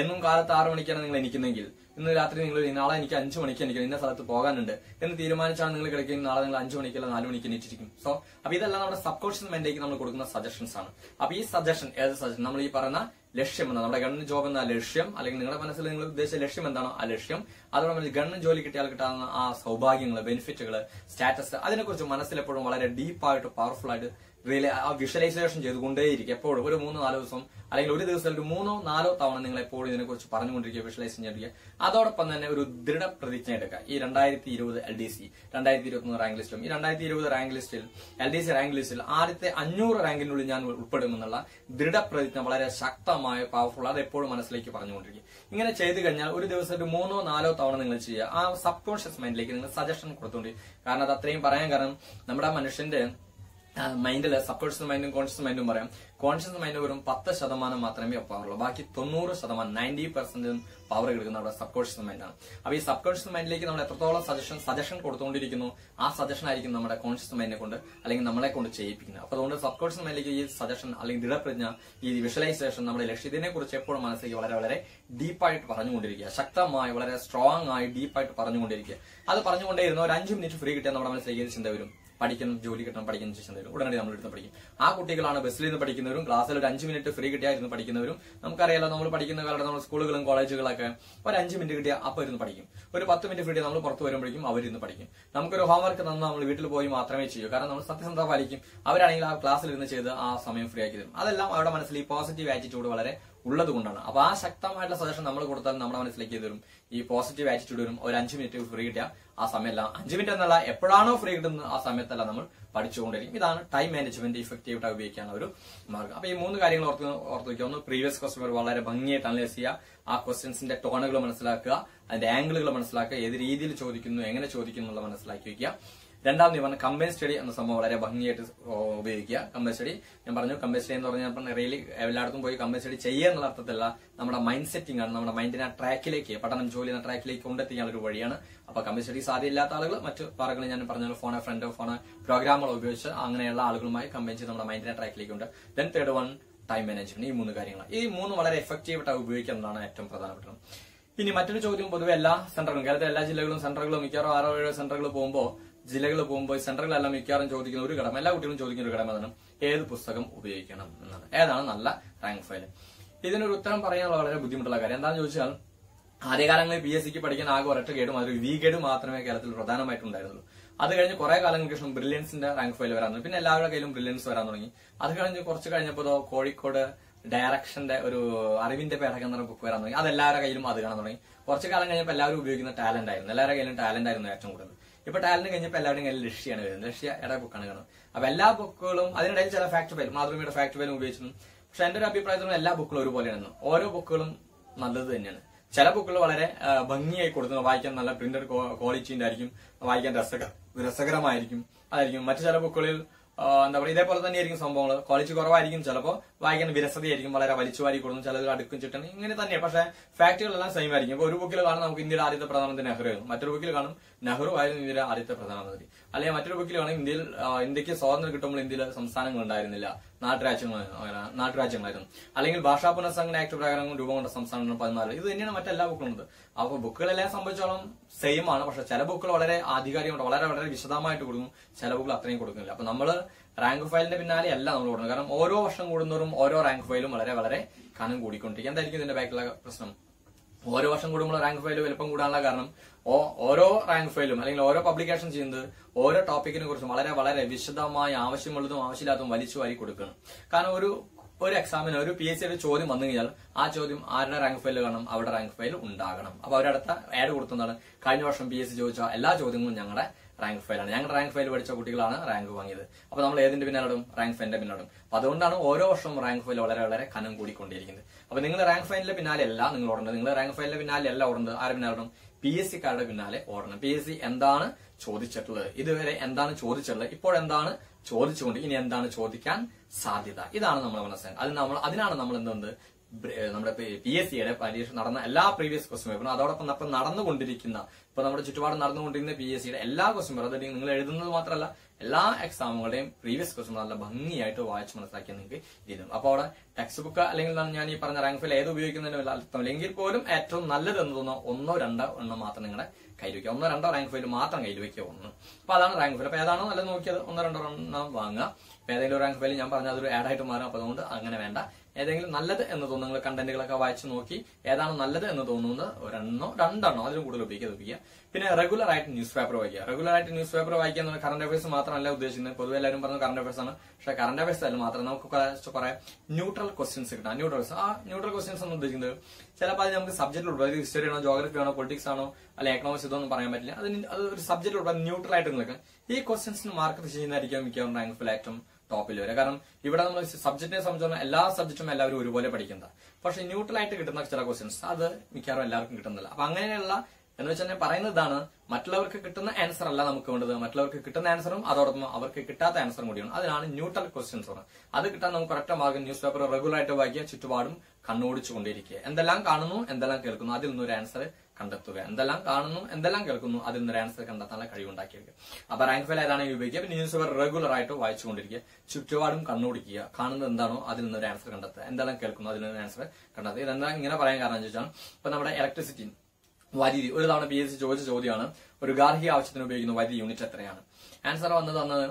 എന്നും കാലത്ത് ആറ് മണിക്കാണ് നിങ്ങൾ എനിക്കുന്നെങ്കിൽ ഇന്ന് രാത്രി നിങ്ങൾ നാളെ എനിക്ക് അഞ്ചു മണിക്ക് എനിക്ക് ഇന്ന സ്ഥലത്ത് പോകാനുണ്ട്. എന്ന് തീരുമാനിച്ചാണ് നിങ്ങൾ കിടക്കുന്നത്. നാളെ നിങ്ങൾ അഞ്ചു മണിക്കല്ല നാല് മണിക്ക് എണീറ്റിരിക്കും. സോ അപ്പൊ ഇതെല്ലാം നമ്മുടെ സബ് കോൺഷ്യസ് മൈൻഡിലേക്ക് നമ്മൾ കൊടുക്കുന്ന സജഷൻസ് ആണ്. അപ്പൊ ഈ സജഷൻ ഏത് സജഷൻ നമ്മൾ ഈ പറയുന്ന ലക്ഷ്യം എന്താ? നമ്മുടെ ഗവൺമെന്റ് ജോബ് എന്ന ലക്ഷ്യം? അല്ലെങ്കിൽ നിങ്ങളുടെ മനസ്സിൽ നിങ്ങൾ ഉദ്ദേശിച്ച ലക്ഷ്യം എന്താണോ ആ ലക്ഷ്യം? അതോടൊപ്പം ഗവൺമെന്റ് ജോലി കിട്ടിയാൽ കിട്ടാവുന്ന ആ സൗഭാഗ്യങ്ങൾ ബെനിഫിറ്റുകൾ സ്റ്റാറ്റസ് അതിനെക്കുറിച്ച് മനസ്സിലെപ്പോഴും വളരെ ഡീപ്പായിട്ട് പവർഫുൾ ആയിട്ട് റിയലി ആ വിഷ്വലൈസേഷൻ ചെയ്തുകൊണ്ടേയിരിക്കും. എപ്പോഴും ഒരു മൂന്നോ നാലോ ദിവസം അല്ലെങ്കിൽ ഒരു ദിവസം ഒരു മൂന്നോ നാലോ തവണ നിങ്ങൾ എപ്പോഴും ഇതിനെക്കുറിച്ച് പറഞ്ഞുകൊണ്ടിരിക്കുക വിഷ്വലൈസ് ചെയ്തിരിക്കുക അതോടൊപ്പം തന്നെ ഒരു ദൃഢ പ്രതിജ്ഞ എടുക്കുക. ഈ രണ്ടായിരത്തി ഇരുപത് എൽ ഡി സി രണ്ടായിരത്തി ഇരുപത്തി മൂന്ന് റാങ്ക് ലിസ്റ്റും ഈ രണ്ടായിരത്തി ഇരുപത് റാങ്ക് ലിസ്റ്റിൽ എൽ ഡി സി റാങ്ക് ലിസ്റ്റിൽ ആദ്യത്തെ അഞ്ഞൂറ് റാങ്കിനുള്ളിൽ ഞാൻ ഉൾപ്പെടുമെന്നുള്ള ദൃഢപ്രതിജ്ഞ വളരെ ശക്തമായ പവർഫുൾ അത് എപ്പോഴും മനസ്സിലേക്ക് പറഞ്ഞുകൊണ്ടിരിക്കും ഇങ്ങനെ ചെയ്തു കഴിഞ്ഞാൽ ഒരു ദിവസം ഒരു മൂന്നോ നാലോ തവണ നിങ്ങൾ ചെയ്യുക. ആ സബ് കോൺഷ്യസ് മൈൻഡിലേക്ക് നിങ്ങൾ സജഷൻ കൊടുത്തോണ്ടി. കാരണം അത് അത്രയും പറയാൻ കാരണം നമ്മുടെ മനുഷ്യന്റെ മൈൻഡിൽ സബ് കോൺഷ്യസ് മൈൻഡും കോൺഷ്യസ് മൈൻഡും പറയാം. കോൺഷ്യസ് മൈൻഡ് വെറും പത്ത് ശതമാനം മാത്രമേ പവറുള്ളൂ ബാക്കി തൊണ്ണൂറ് ശതമാനം നയന്റി പെർസെന്റ് പവർ കിടക്കുന്ന നമ്മുടെ സബ് കോൺഷ്യസ് മൈൻഡാണ് അപ്പൊ ഈ സബ്കോൺഷ്യസ് മൈൻഡിലേക്ക് നമ്മൾ എത്രത്തോളം സജഷൻ സജഷൻ കൊടുത്തുകൊണ്ടിരിക്കുന്നു ആ സജഷൻ ആയിരിക്കും നമ്മുടെ കോൺഷ്യസ് മൈൻഡിനെ കൊണ്ട് അല്ലെങ്കിൽ നമ്മളെ കൊണ്ട് ചെയ്യിപ്പിക്കുന്നത്. അപ്പൊ അതുകൊണ്ട് സബ്കോൺഷ്യസ് മൈൻഡിലേക്ക് ഈ സജഷൻ അല്ലെങ്കിൽ ദൃഢപ്രജ്ഞ ഈ വിഷ്വലൈസേഷൻ നമ്മുടെ ലക്ഷ്യത്തിനെ കുറിച്ച് എപ്പോഴും മനസ്സിലേക്ക് വളരെ വളരെ ഡീപ്പായിട്ട് പറഞ്ഞുകൊണ്ടിരിക്കുക. ശക്തമായി വളരെ സ്ട്രോങ് ആയി ഡീപ്പായിട്ട് പറഞ്ഞുകൊണ്ടിരിക്കുക. അത് പറഞ്ഞുകൊണ്ടേ ഇരുന്ന ഒരു അഞ്ച് മിനിറ്റ് ഫ്രീ കിട്ടിയാൽ നമ്മുടെ മനസ്സിലേക്ക് ചിന്ത വരും. പഠിക്കണം ജോലി കിട്ടണം പഠിക്കുന്ന ശേഷം തരും ഉടനടി നമ്മൾ എടുത്ത് പഠിക്കും. ആ കുട്ടികളാണ് ബസ്സിൽ നിന്ന് പഠിക്കുന്നവരും ക്ലാസ്സിൽ ഒരു അഞ്ച് മിനിറ്റ് ഫ്രീ കിട്ടിയായിരുന്നു പഠിക്കുന്നവരും. നമുക്കറിയാലോ നമ്മൾ പഠിക്കുന്ന കാലത്ത് നമ്മൾ സ്കൂളുകളും കോളേജുകളൊക്കെ ഒരു അഞ്ച് മിനിറ്റ് കിട്ടിയ അപ്പോൾ ഇരുന്ന് പഠിക്കും. ഒരു പത്ത് മിനിറ്റ് ഫ്രീ നമ്മൾ പുറത്ത് വരുമ്പോഴേക്കും അവരിന്ന് പഠിക്കും. നമുക്കൊരു ഹോംവർക്ക് തന്നാൽ നമ്മൾ വീട്ടിൽ പോയി മാത്രമേ ചെയ്യൂ. കാരണം നമ്മൾ സത്യസന്ധത പാലിക്കും. അവരാണെങ്കിൽ ആ ക്ലാസ്സിൽ ഇരുന്ന് ചെയ്ത് ആ സമയം ഫ്രീ ആക്കി തരും. അതെല്ലാം അവരുടെ മനസ്സിൽ ഈ പോസിറ്റീവ് ആറ്റിറ്റ്യൂഡ് വളരെ ഉള്ളത് കൊണ്ടാണ്. അപ്പൊ ആ ശക്തമായിട്ടുള്ള സജഷൻ നമ്മൾ കൊടുത്താൽ നമ്മുടെ മനസ്സിലേക്ക് തരും ഈ പോസിറ്റീവ് ആറ്റിറ്റ്യൂഡ് വരും. ഒരു അഞ്ച് മിനിറ്റ് ഫ്രീ കിട്ടിയ ആ സമയമല്ല. അഞ്ച് മിനിറ്റ് എന്നല്ല എപ്പോഴാണോ ഫ്രീ കിട്ടുന്നത് ആ സമയത്തല്ല നമ്മൾ പഠിച്ചുകൊണ്ടിരിക്കും. ഇതാണ് ടൈം മാനേജ്മെന്റ് ഇഫക്റ്റീവ് ആയിട്ട് ഉപയോഗിക്കാനുള്ള ഒരു മാർഗം. അപ്പൊ ഈ മൂന്ന് കാര്യങ്ങൾ ഓർത്ത് ഓർത്ത് വയ്ക്കുക. ഒന്ന് പ്രീവിയസ് ക്വസ്റ്റ്യൻ വളരെ ഭംഗിയായിട്ട് അനലൈസ് ചെയ്യുക. ആ ക്വസ്റ്റ്യൻസിന്റെ ടോണുകൾ മനസ്സിലാക്കുക. അതിന്റെ ആംഗിളുകൾ മനസ്സിലാക്കുക. ഏത് രീതിയിൽ ചോദിക്കുന്നു എങ്ങനെ ചോദിക്കുന്നു എന്നുള്ളത് മനസ്സിലാക്കി വയ്ക്കുക. രണ്ടാമത് പറഞ്ഞ കമ്പൈൻ സ്റ്റഡി എന്ന സംഭവം വളരെ ഭംഗിയായിട്ട് ഉപയോഗിക്കുക. കമ്പൈൻ സ്റ്റഡി ഞാൻ പറഞ്ഞു കമ്പൈൻ സ്റ്റഡി എന്ന് പറഞ്ഞാൽ റിയലി എല്ലായിടത്തും പോയി കമ്പൈൻ സ്റ്റഡി ചെയ്യുക എന്നുള്ള അർത്ഥത്തിലല്ല നമ്മുടെ മൈൻഡ് സെറ്റിംഗ് ആണ്. നമ്മുടെ മൈൻഡിനെ ആ ട്രാക്കിലേക്ക് പഠനം ജോലി എന്ന ട്രാക്കിലേക്ക് കൊണ്ടെത്തിക്കാനുള്ള ഒരു വഴിയാണ്. അപ്പൊ കമ്പൈൻ സ്റ്റഡി സാധ്യമില്ലാത്ത ആളുകൾ മറ്റു പാറകൾ ഞാൻ പറഞ്ഞ ഫോണോ ഫ്രണ്ടോ ഫോണോ പ്രോഗ്രാമുകൾ ഉപയോഗിച്ച് അങ്ങനെയുള്ള ആളുകളുമായി കമ്പൈൻ ചെയ്ത് നമ്മുടെ മൈൻഡിനെ ട്രാക്കിലേക്ക് ഉണ്ട് then third one time management ഈ മൂന്ന് കാര്യങ്ങൾ ഈ മൂന്ന് വളരെ എഫക്റ്റീവ് ആയിട്ട് ഉപയോഗിക്കുക എന്നതാണ് ഏറ്റവും പ്രധാനപ്പെട്ടത്. ഇനി മറ്റൊരു ചോദ്യം പൊതുവെ എല്ലാ സെന്ററുകളും കേരളത്തിലെ എല്ലാ ജില്ലകളും സെന്ററുകളും മിക്കവാറും ആറോ ഏഴോ സെന്ററുകൾ പോകുമ്പോൾ ജില്ലകളിൽ പോകുമ്പോൾ സെന്ററുകളെല്ലാം മിക്കവാറും ചോദിക്കുന്ന ഒരു ഘടകം എല്ലാ കുട്ടികളും ചോദിക്കുന്ന ഒരു ഘടകം അതാണ് ഏത് പുസ്തകം ഉപയോഗിക്കണം എന്നാണ്. ഏതാണ് നല്ല റാങ്ക് ഫയൽ ഇതിനൊരു ഉത്തരം പറയാനുള്ള വളരെ ബുദ്ധിമുട്ടുള്ള കാര്യം. എന്താണെന്ന് ചോദിച്ചാൽ ആദ്യകാലങ്ങളിൽ പി എസ് സിക്ക് പഠിക്കാൻ ആകെ ഒരൊറ്റ ഗേഡ് മാത്രം വി ഗേഡ് മാത്രമേ കേരളത്തിൽ പ്രധാനമായിട്ടുണ്ടായിരുന്നുള്ളൂ. അത് കഴിഞ്ഞ് കുറെ കാലങ്ങൾക്ക് ശേഷം ബ്രില്യൻസിന്റെ റാങ്ക് ഫയൽ വരാൻ പിന്നെ എല്ലാവരുടെ കയ്യിലും ബ്രില്യൻസ് വരാൻ തുടങ്ങി. അത് കഴിഞ്ഞ് കുറച്ച് കഴിഞ്ഞപ്പോൾ കോഴിക്കോട് ഡയറക്ഷന്റെ ഒരു അറിവിന്റെ പേടകം എന്ന ബുക്ക് വരാൻ തുടങ്ങി. അത് എല്ലാവരുടെ കയ്യിലും അത് കാണാൻ തുടങ്ങി. കുറച്ച് കാലം കഴിഞ്ഞപ്പോൾ എല്ലാവരും ഉപയോഗിക്കുന്ന ടാലന്റ് ആയിരുന്നു. എല്ലാവരുടെ കയ്യിലും ടാലന്റ് ആയിരുന്നു ഏറ്റവും കൂടുതൽ. ഇപ്പൊ ടാലന്റ് കഴിഞ്ഞപ്പോൾ എല്ലാവരും കയ്യിൽ ലക്ഷ്യാണ് വരുന്നത്. ലക്ഷ്യ എടാ ബുക്കാണ് കാരണം. അപ്പൊ എല്ലാ ബുക്കുകളും അതിനിടയിൽ ചില ഫാക്ട് ഫയലും മാതൃഭൂമിയുടെ ഫാക്ട് ഫയലും ഉപയോഗിച്ചു പക്ഷെ എന്റെ ഒരു അഭിപ്രായത്തിലും എല്ലാ ബുക്കുകളും ഒരുപോലെയാണ് ഓരോ ബുക്കുകളും നല്ലത് തന്നെയാണ്. ചില ബുക്കുകൾ വളരെ ഭംഗിയായി കൊടുക്കുന്നത് വായിക്കാൻ നല്ല പ്രിന്റഡ് ക്വാളിറ്റിന്റെ ആയിരിക്കും വായിക്കാൻ രസക രസകരമായിരിക്കും. അതായിരിക്കും. മറ്റു ചില ബുക്കുകളിൽ എന്താ പറയുക ഇതേപോലെ തന്നെയായിരിക്കും സംഭവങ്ങൾ. ക്വാളിറ്റി കുറവായിരിക്കും ചിലപ്പോൾ വായിക്കാൻ വിരസതയായിരിക്കും. വളരെ വലിച്ചു വാരി കൊടുക്കും. ചിലത് അടുക്കും ചിട്ടണം ഇങ്ങനെ തന്നെയാണ് പക്ഷേ ഫാക്ടുകളെല്ലാം സെയിം ആയിരിക്കും. ഒരു ബുക്കിൽ കാണും നമുക്ക് ഇന്ത്യയുടെ ആദ്യത്തെ പ്രധാനമന്ത്രി നെഹ്റു മറ്റൊരു ബുക്കിൽ കാണും നെഹ്റു ആയിരുന്നു ഇന്ത്യയുടെ ആദ്യത്തെ പ്രധാനമന്ത്രി. അല്ലെങ്കിൽ മറ്റൊരു ബുക്കിലാണ് ഇന്ത്യയിൽ ഇന്ത്യയ്ക്ക് സ്വാതന്ത്ര്യം കിട്ടുമ്പോൾ ഇന്ത്യയിലെ സംസ്ഥാനങ്ങൾ ഉണ്ടായിരുന്നില്ല. നാട്ടുരാജ്യങ്ങൾ നാട്ടുരാജ്യങ്ങളായിരുന്നു. അല്ലെങ്കിൽ ഭാഷാ പുനഃസംഘടന ആക്ട് പ്രകാരം രൂപം കൊണ്ട സംസ്ഥാനങ്ങൾ പതിനാല്. ഇത് തന്നെയാണ് മറ്റെല്ലാ ബുക്കുകളും ഉണ്ട് അപ്പൊ ബുക്കുകളെല്ലാം സംബന്ധിച്ചോളം സെയിം ആണ്. പക്ഷെ ചില ബുക്കുകൾ വളരെ ആധികാരികമായിട്ട് വളരെ വളരെ വിശദമായിട്ട് കൊടുക്കും. ചില ബുക്കുകൾ അത്രയും കൊടുക്കുന്നില്ല. അപ്പൊ നമ്മൾ റാങ്ക് ഫയലിന്റെ പിന്നാലെ അല്ല നമ്മൾ കൊടുക്കുന്നത്. കാരണം ഓരോ വർഷം കൂടുന്നവരും ഓരോ റാങ്ക് ഫയലും വളരെ വളരെ കനം കൂടിക്കൊണ്ടിരിക്കും. എന്തായിരിക്കും ഇതിന്റെ ബാക്കിലുള്ള പ്രശ്നം? ഓരോ വർഷം കൂടുമ്പോൾ റാങ്ക് ഫയൽ വലുപ്പം കൂടാനുള്ള കാരണം ഓരോ റാങ്ക് ഫയലും അല്ലെങ്കിൽ ഓരോ പബ്ലിക്കേഷൻ ചെയ്യുന്നത് ഓരോ ടോപ്പിക്കിനെ കുറിച്ചും വളരെ വളരെ വിശദമായി ആവശ്യമുള്ളതും ആവശ്യമില്ലാത്തതും വലിച്ചു വാരി കൊടുക്കണം. കാരണം ഒരു ഒരു എക്സാമിന് ഒരു പി എസ് സിയുടെ ചോദ്യം വന്നു കഴിഞ്ഞാൽ ആ ചോദ്യം ആരുടെ റാങ്ക് ഫയൽ കാണണം അവിടെ റാങ്ക് ഫയൽ ഉണ്ടാകണം. അപ്പൊ അവരടുത്ത ആഡ് കൊടുത്തതാണ്. കഴിഞ്ഞ വർഷം പി എസ് സി ചോദിച്ച എല്ലാ ചോദ്യങ്ങളും ഞങ്ങളുടെ റാങ്ക് ഫയലാണ് ഞങ്ങളുടെ റാങ്ക് ഫയൽ പഠിച്ച കുട്ടികളാണ് റാങ്ക് വാങ്ങിയത്. അപ്പൊ നമ്മൾ ഏതിന്റെ പിന്നാലും റാങ്ക് ഫയലിന്റെ പിന്നാലും അതുകൊണ്ടാണ് ഓരോ വർഷവും റാങ്ക് ഫയൽ വളരെ വളരെ കനം കൂടിക്കൊണ്ടിരിക്കുന്നത്. അപ്പൊ നിങ്ങൾ റാങ്ക് ഫൈനലിന്റെ പിന്നാലെ അല്ല നിങ്ങൾ ഓടേണ്ടത്. നിങ്ങൾ റാങ്ക് ഫൈനലിന്റെ പിന്നാലെ അല്ല ഓടേണ്ടത്. ആരും പിന്നാലെ ഓടണം? പി എസ് സിക്കാരുടെ പിന്നാലെ ഓടണം. പി എസ് സി എന്താണ് ചോദിച്ചിട്ടുള്ളത്? ഇതുവരെ എന്താണ് ചോദിച്ചിട്ടുള്ളത്? ഇപ്പോൾ എന്താണ് ചോദിച്ചുകൊണ്ട് ഇനി എന്താണ് ചോദിക്കാൻ സാധ്യത? ഇതാണ് നമ്മൾ മനസ്സിലാക്കുന്നത് അത് നമ്മൾ അതിനാണ് നമ്മൾ എന്തെന്ന് നമ്മുടെ പി എസ് സിയുടെ പരീക്ഷ നടന്ന എല്ലാ പ്രീവിയസ് ക്വസ്റ്റ്യൻ പേപ്പറും അതോടൊപ്പം ഇപ്പൊ നടന്നുകൊണ്ടിരിക്കുന്ന ഇപ്പൊ നമ്മുടെ ചുറ്റുപാട് നടന്നുകൊണ്ടിരിക്കുന്ന പി എസ് സിയുടെ എല്ലാ ക്വസ്റ്റ്യൻ പേപ്പറും അതായത് നിങ്ങൾ എഴുതുന്നത് മാത്രമല്ല എല്ലാ എക്സാമുകളുടെയും പ്രീവിയസ് ക്വസ്റ്റൻ നല്ല ഭംഗിയായിട്ട് വായിച്ച് മനസ്സിലാക്കി നിങ്ങൾക്ക് ഇതും അപ്പോൾ അവിടെ ടെക്സ്റ്റ് ബുക്ക് അല്ലെങ്കിൽ ഞാൻ ഈ പറഞ്ഞ റാങ്ക് ഫൈൽ ഏത് ഉപയോഗിക്കുന്നതിനും വല്ല അർത്ഥമില്ല എങ്കിൽ പോലും ഏറ്റവും നല്ലത് എന്ന് തോന്നുന്ന ഒന്നോ രണ്ടോ എണ്ണം മാത്രം നിങ്ങളുടെ കയ്യിൽ വയ്ക്കുക. ഒന്നോ രണ്ടോ റാങ്ക് ഫയൽ മാത്രം കയ്യിൽ വയ്ക്കുക ഒന്ന്. അപ്പൊ അതാണ് റാങ്ക് ഫയൽ അപ്പൊ ഏതാണോ നല്ലത് നോക്കിയത് ഒന്നോ രണ്ടോ എണ്ണം വാങ്ങുക. അപ്പൊ ഏതെങ്കിലും റാങ്ക് ഫയൽ ഞാൻ പറഞ്ഞ അതൊരു ആഡ് ആയിട്ട് മാറും. അപ്പൊ അതുകൊണ്ട് അങ്ങനെ വേണ്ട. ഏതെങ്കിലും നല്ലത് എന്ന് തോന്നുന്ന. നിങ്ങൾ കണ്ടന്റുകളൊക്കെ വായിച്ചു നോക്കി ഏതാണ് നല്ലത് എന്ന് തോന്നുന്നത് ഒരെണ്ണോ രണ്ടെണ്ണോ അതിലും കൂടുതൽ ഉപയോഗിക്കാതെ ഉപയോഗിക്കുക പിന്നെ റെഗുലർ ആയിട്ട് ന്യൂസ് പേപ്പർ വായിക്കുക. റെഗുലർ ആയിട്ട് ന്യൂസ് പേപ്പർ വായിക്കുക എന്നുള്ള കറണ്ട് അഫയേഴ്സ് മാത്രമല്ല ഉദ്ദേശിക്കുന്നത്. പൊതുവെ എല്ലാവരും പറഞ്ഞ കറണ്ട് അഫയേഴ്സ് ആണ്. പക്ഷേ കറണ്ട് അഫയേഴ്സ് അല്ല മാത്രം. നമുക്ക് കുറെ ന്യൂട്രൽ ക്വസ്റ്റ്യൻസ് കിട്ടാം ന്യൂട്രൽ ആ ന്യൂട്രൽ ക്വസ്റ്റ്യൻസ് എന്ന് ഉദ്ദേശിക്കുന്നത്. ചിലപ്പോൾ അത് നമുക്ക് സബ്ജക്റ്റ് ഉൾപ്പെടും. ഹിസ്റ്ററി ആണോ ജോഗ്രഫി ആണോ പൊളിറ്റിക്സ് ആണോ അല്ലെങ്കിൽ എക്കണോമിക്സ് ഇതൊന്നും പറയാൻ പറ്റില്ല. അതിന് അത് ഒരു സബ്ജക്റ്റ് ഉൾപ്പെടും ന്യൂട്രൽ ആയിട്ട് നിൽക്കാം ഈ ക്വസ്റ്റ്യൻസിന് മാർക്ക് ചെയ്യുന്നതായിരിക്കും മിക്കവാറും റാങ്ക് ഫുൾ ഏറ്റവും ടോപ്പിൽ വരിക. കാരണം ഇവിടെ നമ്മൾ സബ്ജക്റ്റിനെ സംബന്ധിച്ച് എല്ലാ സബ്ജക്റ്റും എല്ലാവരും ഒരുപോലെ പഠിക്കുന്നത് പക്ഷെ ന്യൂട്രൽ ആയിട്ട് കിട്ടുന്ന ചില ക്വസ്റ്റ്യൻസ് അത് മിക്കവാറും എല്ലാവർക്കും കിട്ടുന്നില്ല. അപ്പൊ അങ്ങനെയുള്ള എന്ന് വെച്ചാൽ ഞാൻ പറയുന്നത് ഇതാണ് മറ്റുള്ളവർക്ക് കിട്ടുന്ന ആൻസർ അല്ല നമുക്ക് വേണ്ടത്. മറ്റുള്ളവർക്ക് കിട്ടുന്ന ആൻസറും അതോടൊപ്പം അവർക്ക് കിട്ടാത്ത ആൻസറും കൂടിയാണ്. അതിനാണ് ന്യൂട്രൽ ക്വസ്റ്റ്യൻസ് പറയുന്നത് അത് കിട്ടാൻ നമുക്ക് ഒരൊറ്റ മാർഗം ന്യൂസ് പേപ്പർ റെഗുലർ ആയിട്ട് വായിക്കുക ചുറ്റുപാടും കണ്ണോടിച്ചുകൊണ്ടിരിക്കുക എന്തെല്ലാം കാണുന്നു എന്തെല്ലാം കേൾക്കുന്നു അതിൽ നിന്നൊരു ആൻസർ കണ്ടെത്തുക. എന്തെല്ലാം കാണുന്നു എന്തെല്ലാം കേൾക്കുന്നു അതിൽ നിന്ന് ആൻസർ കണ്ടെത്താനുള്ള കഴിവുണ്ടാക്കിയെടുക്കുക. അപ്പൊ റാങ്ക് ഫയൽ ഏതാണ് ഉപയോഗിക്കുക. ന്യൂസ് പേപ്പർ റെഗുലർ ആയിട്ട് വായിച്ചുകൊണ്ടിരിക്കുക. ചുറ്റുപാടും കണ്ണുപിടിക്കുക. കാണുന്നത് എന്താണോ അതിൽ നിന്ന് ആൻസർ കണ്ടെത്തുക. എന്തെല്ലാം കേൾക്കുന്നു അതിൽ നിന്ന് ആൻസർ കണ്ടെത്തുക. ഇതെന്താ ഇങ്ങനെ പറയാൻ കാരണം ചോദിച്ചാൽ ഇപ്പൊ നമ്മുടെ ഇലക്ട്രിസിറ്റി വൈദ്യുതി ഒരു തവണ പി എസ് ചോദിച്ച ചോദ്യമാണ് ഒരു ഗാർഹിക ആവശ്യത്തിന് ഉപയോഗിക്കുന്ന വൈദ്യുതി യൂണിറ്റ് എത്രയാണ്? ആൻസർ വന്നത് വന്നത്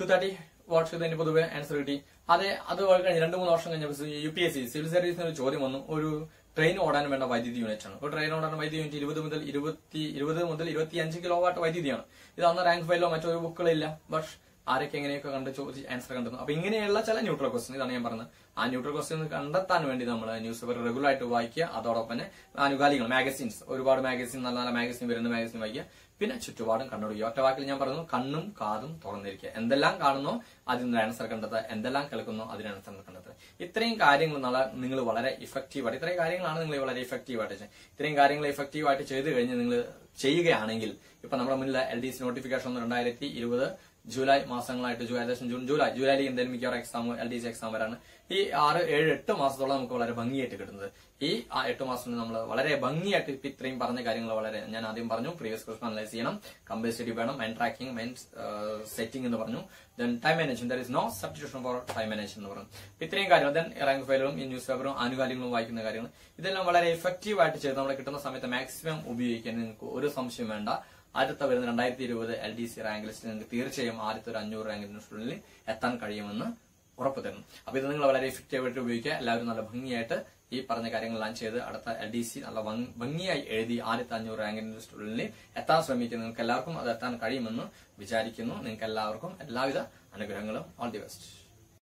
ടു തേർട്ടി വാട്ട്സ് ഇതിന് പൊതുവെ ആൻസർ കിട്ടി. അതെ അത് കഴിഞ്ഞ് രണ്ട് മൂന്ന് വർഷം കഴിഞ്ഞപ്പോൾ U P S C civil സർവീസിന് ഒരു ചോദ്യം വന്നു. ഒരു ട്രെയിൻ ഓടാൻ വേണ്ട വൈദ്യുതി യൂണിറ്റ് ആണ്. ട്രെയിൻ ഓടാൻ വൈദ്യുതി യൂണിറ്റ് ഇരുപത് മുതൽ ഇരുപത്തി ഇരുപത് മുതൽ ഇരുപത്തി അഞ്ച് കിലോ വാട്ട് വൈദ്യുതിയാണ് ഇത് അന്ന് റാങ്ക് ഫയലോ മറ്റൊരു ബുക്കുകളില്ല ബട്ട് ആരൊക്കെ എങ്ങനെയൊക്കെ കണ്ട് ചോദിച്ച് ആൻസർ കണ്ടു അപ്പൊ ഇങ്ങനെയുള്ള ചില ന്യൂട്രൽ ക്വസ്റ്റ്യൻ ഇതാണ് ഞാൻ പറഞ്ഞത്. ആ ന്യൂട്രൽ ക്വസ്റ്റ്യൻ കണ്ടെത്താൻ വേണ്ടി നമ്മൾ ന്യൂസ് പേപ്പർ റെഗുലർ ആയിട്ട് വായിക്കുക. അതോടൊപ്പം തന്നെ ആനുകാലികൾ മാഗസിൻസ് ഒരുപാട് മാഗസിൻ നല്ല നല്ല മാഗസിൻ വരുന്ന മാഗസിൻ വായിക്കുക. പിന്നെ ചുറ്റുപാടും കണ്ണോടിക്കുക ഒറ്റ വാക്കിൽ ഞാൻ പറഞ്ഞു കണ്ണും കാതും തുറന്നിരിക്കുക. എന്തെല്ലാം കാണുന്നോ അതിന് ആൻസർ കണ്ടെത്തുക. എന്തെല്ലാം കേൾക്കുന്നോ അതിന് ആൻസർ കണ്ടെത്തുക. ഇത്രയും കാര്യങ്ങൾ നിങ്ങൾ വളരെ ഇഫക്റ്റീവായിട്ട് ഇത്രയും കാര്യങ്ങളാണ് നിങ്ങൾ വളരെ ഇഫക്റ്റീവായിട്ട് ചെയ്യുന്നത് ഇത്രയും കാര്യങ്ങൾ ഇഫക്റ്റീവായിട്ട് ചെയ്ത് കഴിഞ്ഞ് നിങ്ങൾ ചെയ്യുകയാണെങ്കിൽ ഇപ്പൊ നമ്മുടെ മുന്നിൽ എൽ ഡി സി നോട്ടിഫിക്കേഷൻ രണ്ടായിരത്തി ഇരുപത് ജൂലൈ മാസങ്ങളായിട്ട് ഏകദേശം ജൂൺ ജൂലൈ ജൂലൈയിൽ എന്തായാലും മിക്കവാറും exam L D C exam വരാണ്. ഈ ആറ് ഏഴ് എട്ട് മാസത്തോളം നമുക്ക് വളരെ ഭംഗിയായിട്ട് കിട്ടുന്നത്. ഈ ആ എട്ട് മാസം നമ്മൾ വളരെ ഭംഗിയായിട്ട് ഇപ്പൊ ഇത്രയും പറഞ്ഞ കാര്യങ്ങൾ വളരെ ഞാൻ ആദ്യം പറഞ്ഞു. പ്രീവിയസ് ക്വസ്റ്റൻ അനലൈസ് ചെയ്യണം. കമ്പയർ സ്റ്റഡി വേണം. മൈൻഡ് ട്രാക്കിംഗ് മൈൻഡ് സെറ്റിംഗ് എന്ന് പറഞ്ഞു. Then time management there is no substitution for time management എന്ന് പറഞ്ഞു. ഇത്രയും കാര്യങ്ങൾ ദെൻ റാങ്ക് ഫയലുകളും ഈ ന്യൂസ് പേപ്പറും ആനുകാലികളും വായിക്കുന്ന കാര്യങ്ങൾ ഇതെല്ലാം വളരെ എഫക്റ്റീവ് ആയിട്ട് ചെയ്ത് നമ്മൾ കിട്ടുന്ന സമയത്ത് മാക്സിമം ഉപയോഗിക്കാൻ നിങ്ങൾക്ക് ഒരു സംശയം വേണ്ട. അടുത്ത വരുന്ന രണ്ടായിരത്തി ഇരുപത് എൽ ഡി സി റാങ്ക് ലിസ്റ്റിൽ നിങ്ങൾക്ക് തീർച്ചയായും ആദ്യത്തെ ഒരു അഞ്ഞൂറ് റാങ്കിനുള്ളിൽ എത്താൻ കഴിയുമെന്ന് ഉറപ്പ് തരുന്നു അപ്പൊ ഇത് നിങ്ങൾ വളരെ എഫക്റ്റീവ് ആയിട്ട് ഉപയോഗിക്കുക. എല്ലാവരും നല്ല ഭംഗിയായിട്ട് ഈ പറഞ്ഞ കാര്യങ്ങളെല്ലാം ചെയ്ത് അടുത്ത എൽ ഡി സി നല്ല ഭംഗിയായി എഴുതി ആദ്യത്തെ അഞ്ഞൂറ് റാങ്കിന്റെ സ്റ്റുഡന്റിൽ എത്താൻ ശ്രമിക്കുന്നു നിങ്ങൾക്ക് എല്ലാവർക്കും അത് എത്താൻ കഴിയുമെന്ന് വിചാരിക്കുന്നു. നിങ്ങൾക്ക് എല്ലാവർക്കും എല്ലാവിധ അനുഗ്രഹങ്ങളും. All the best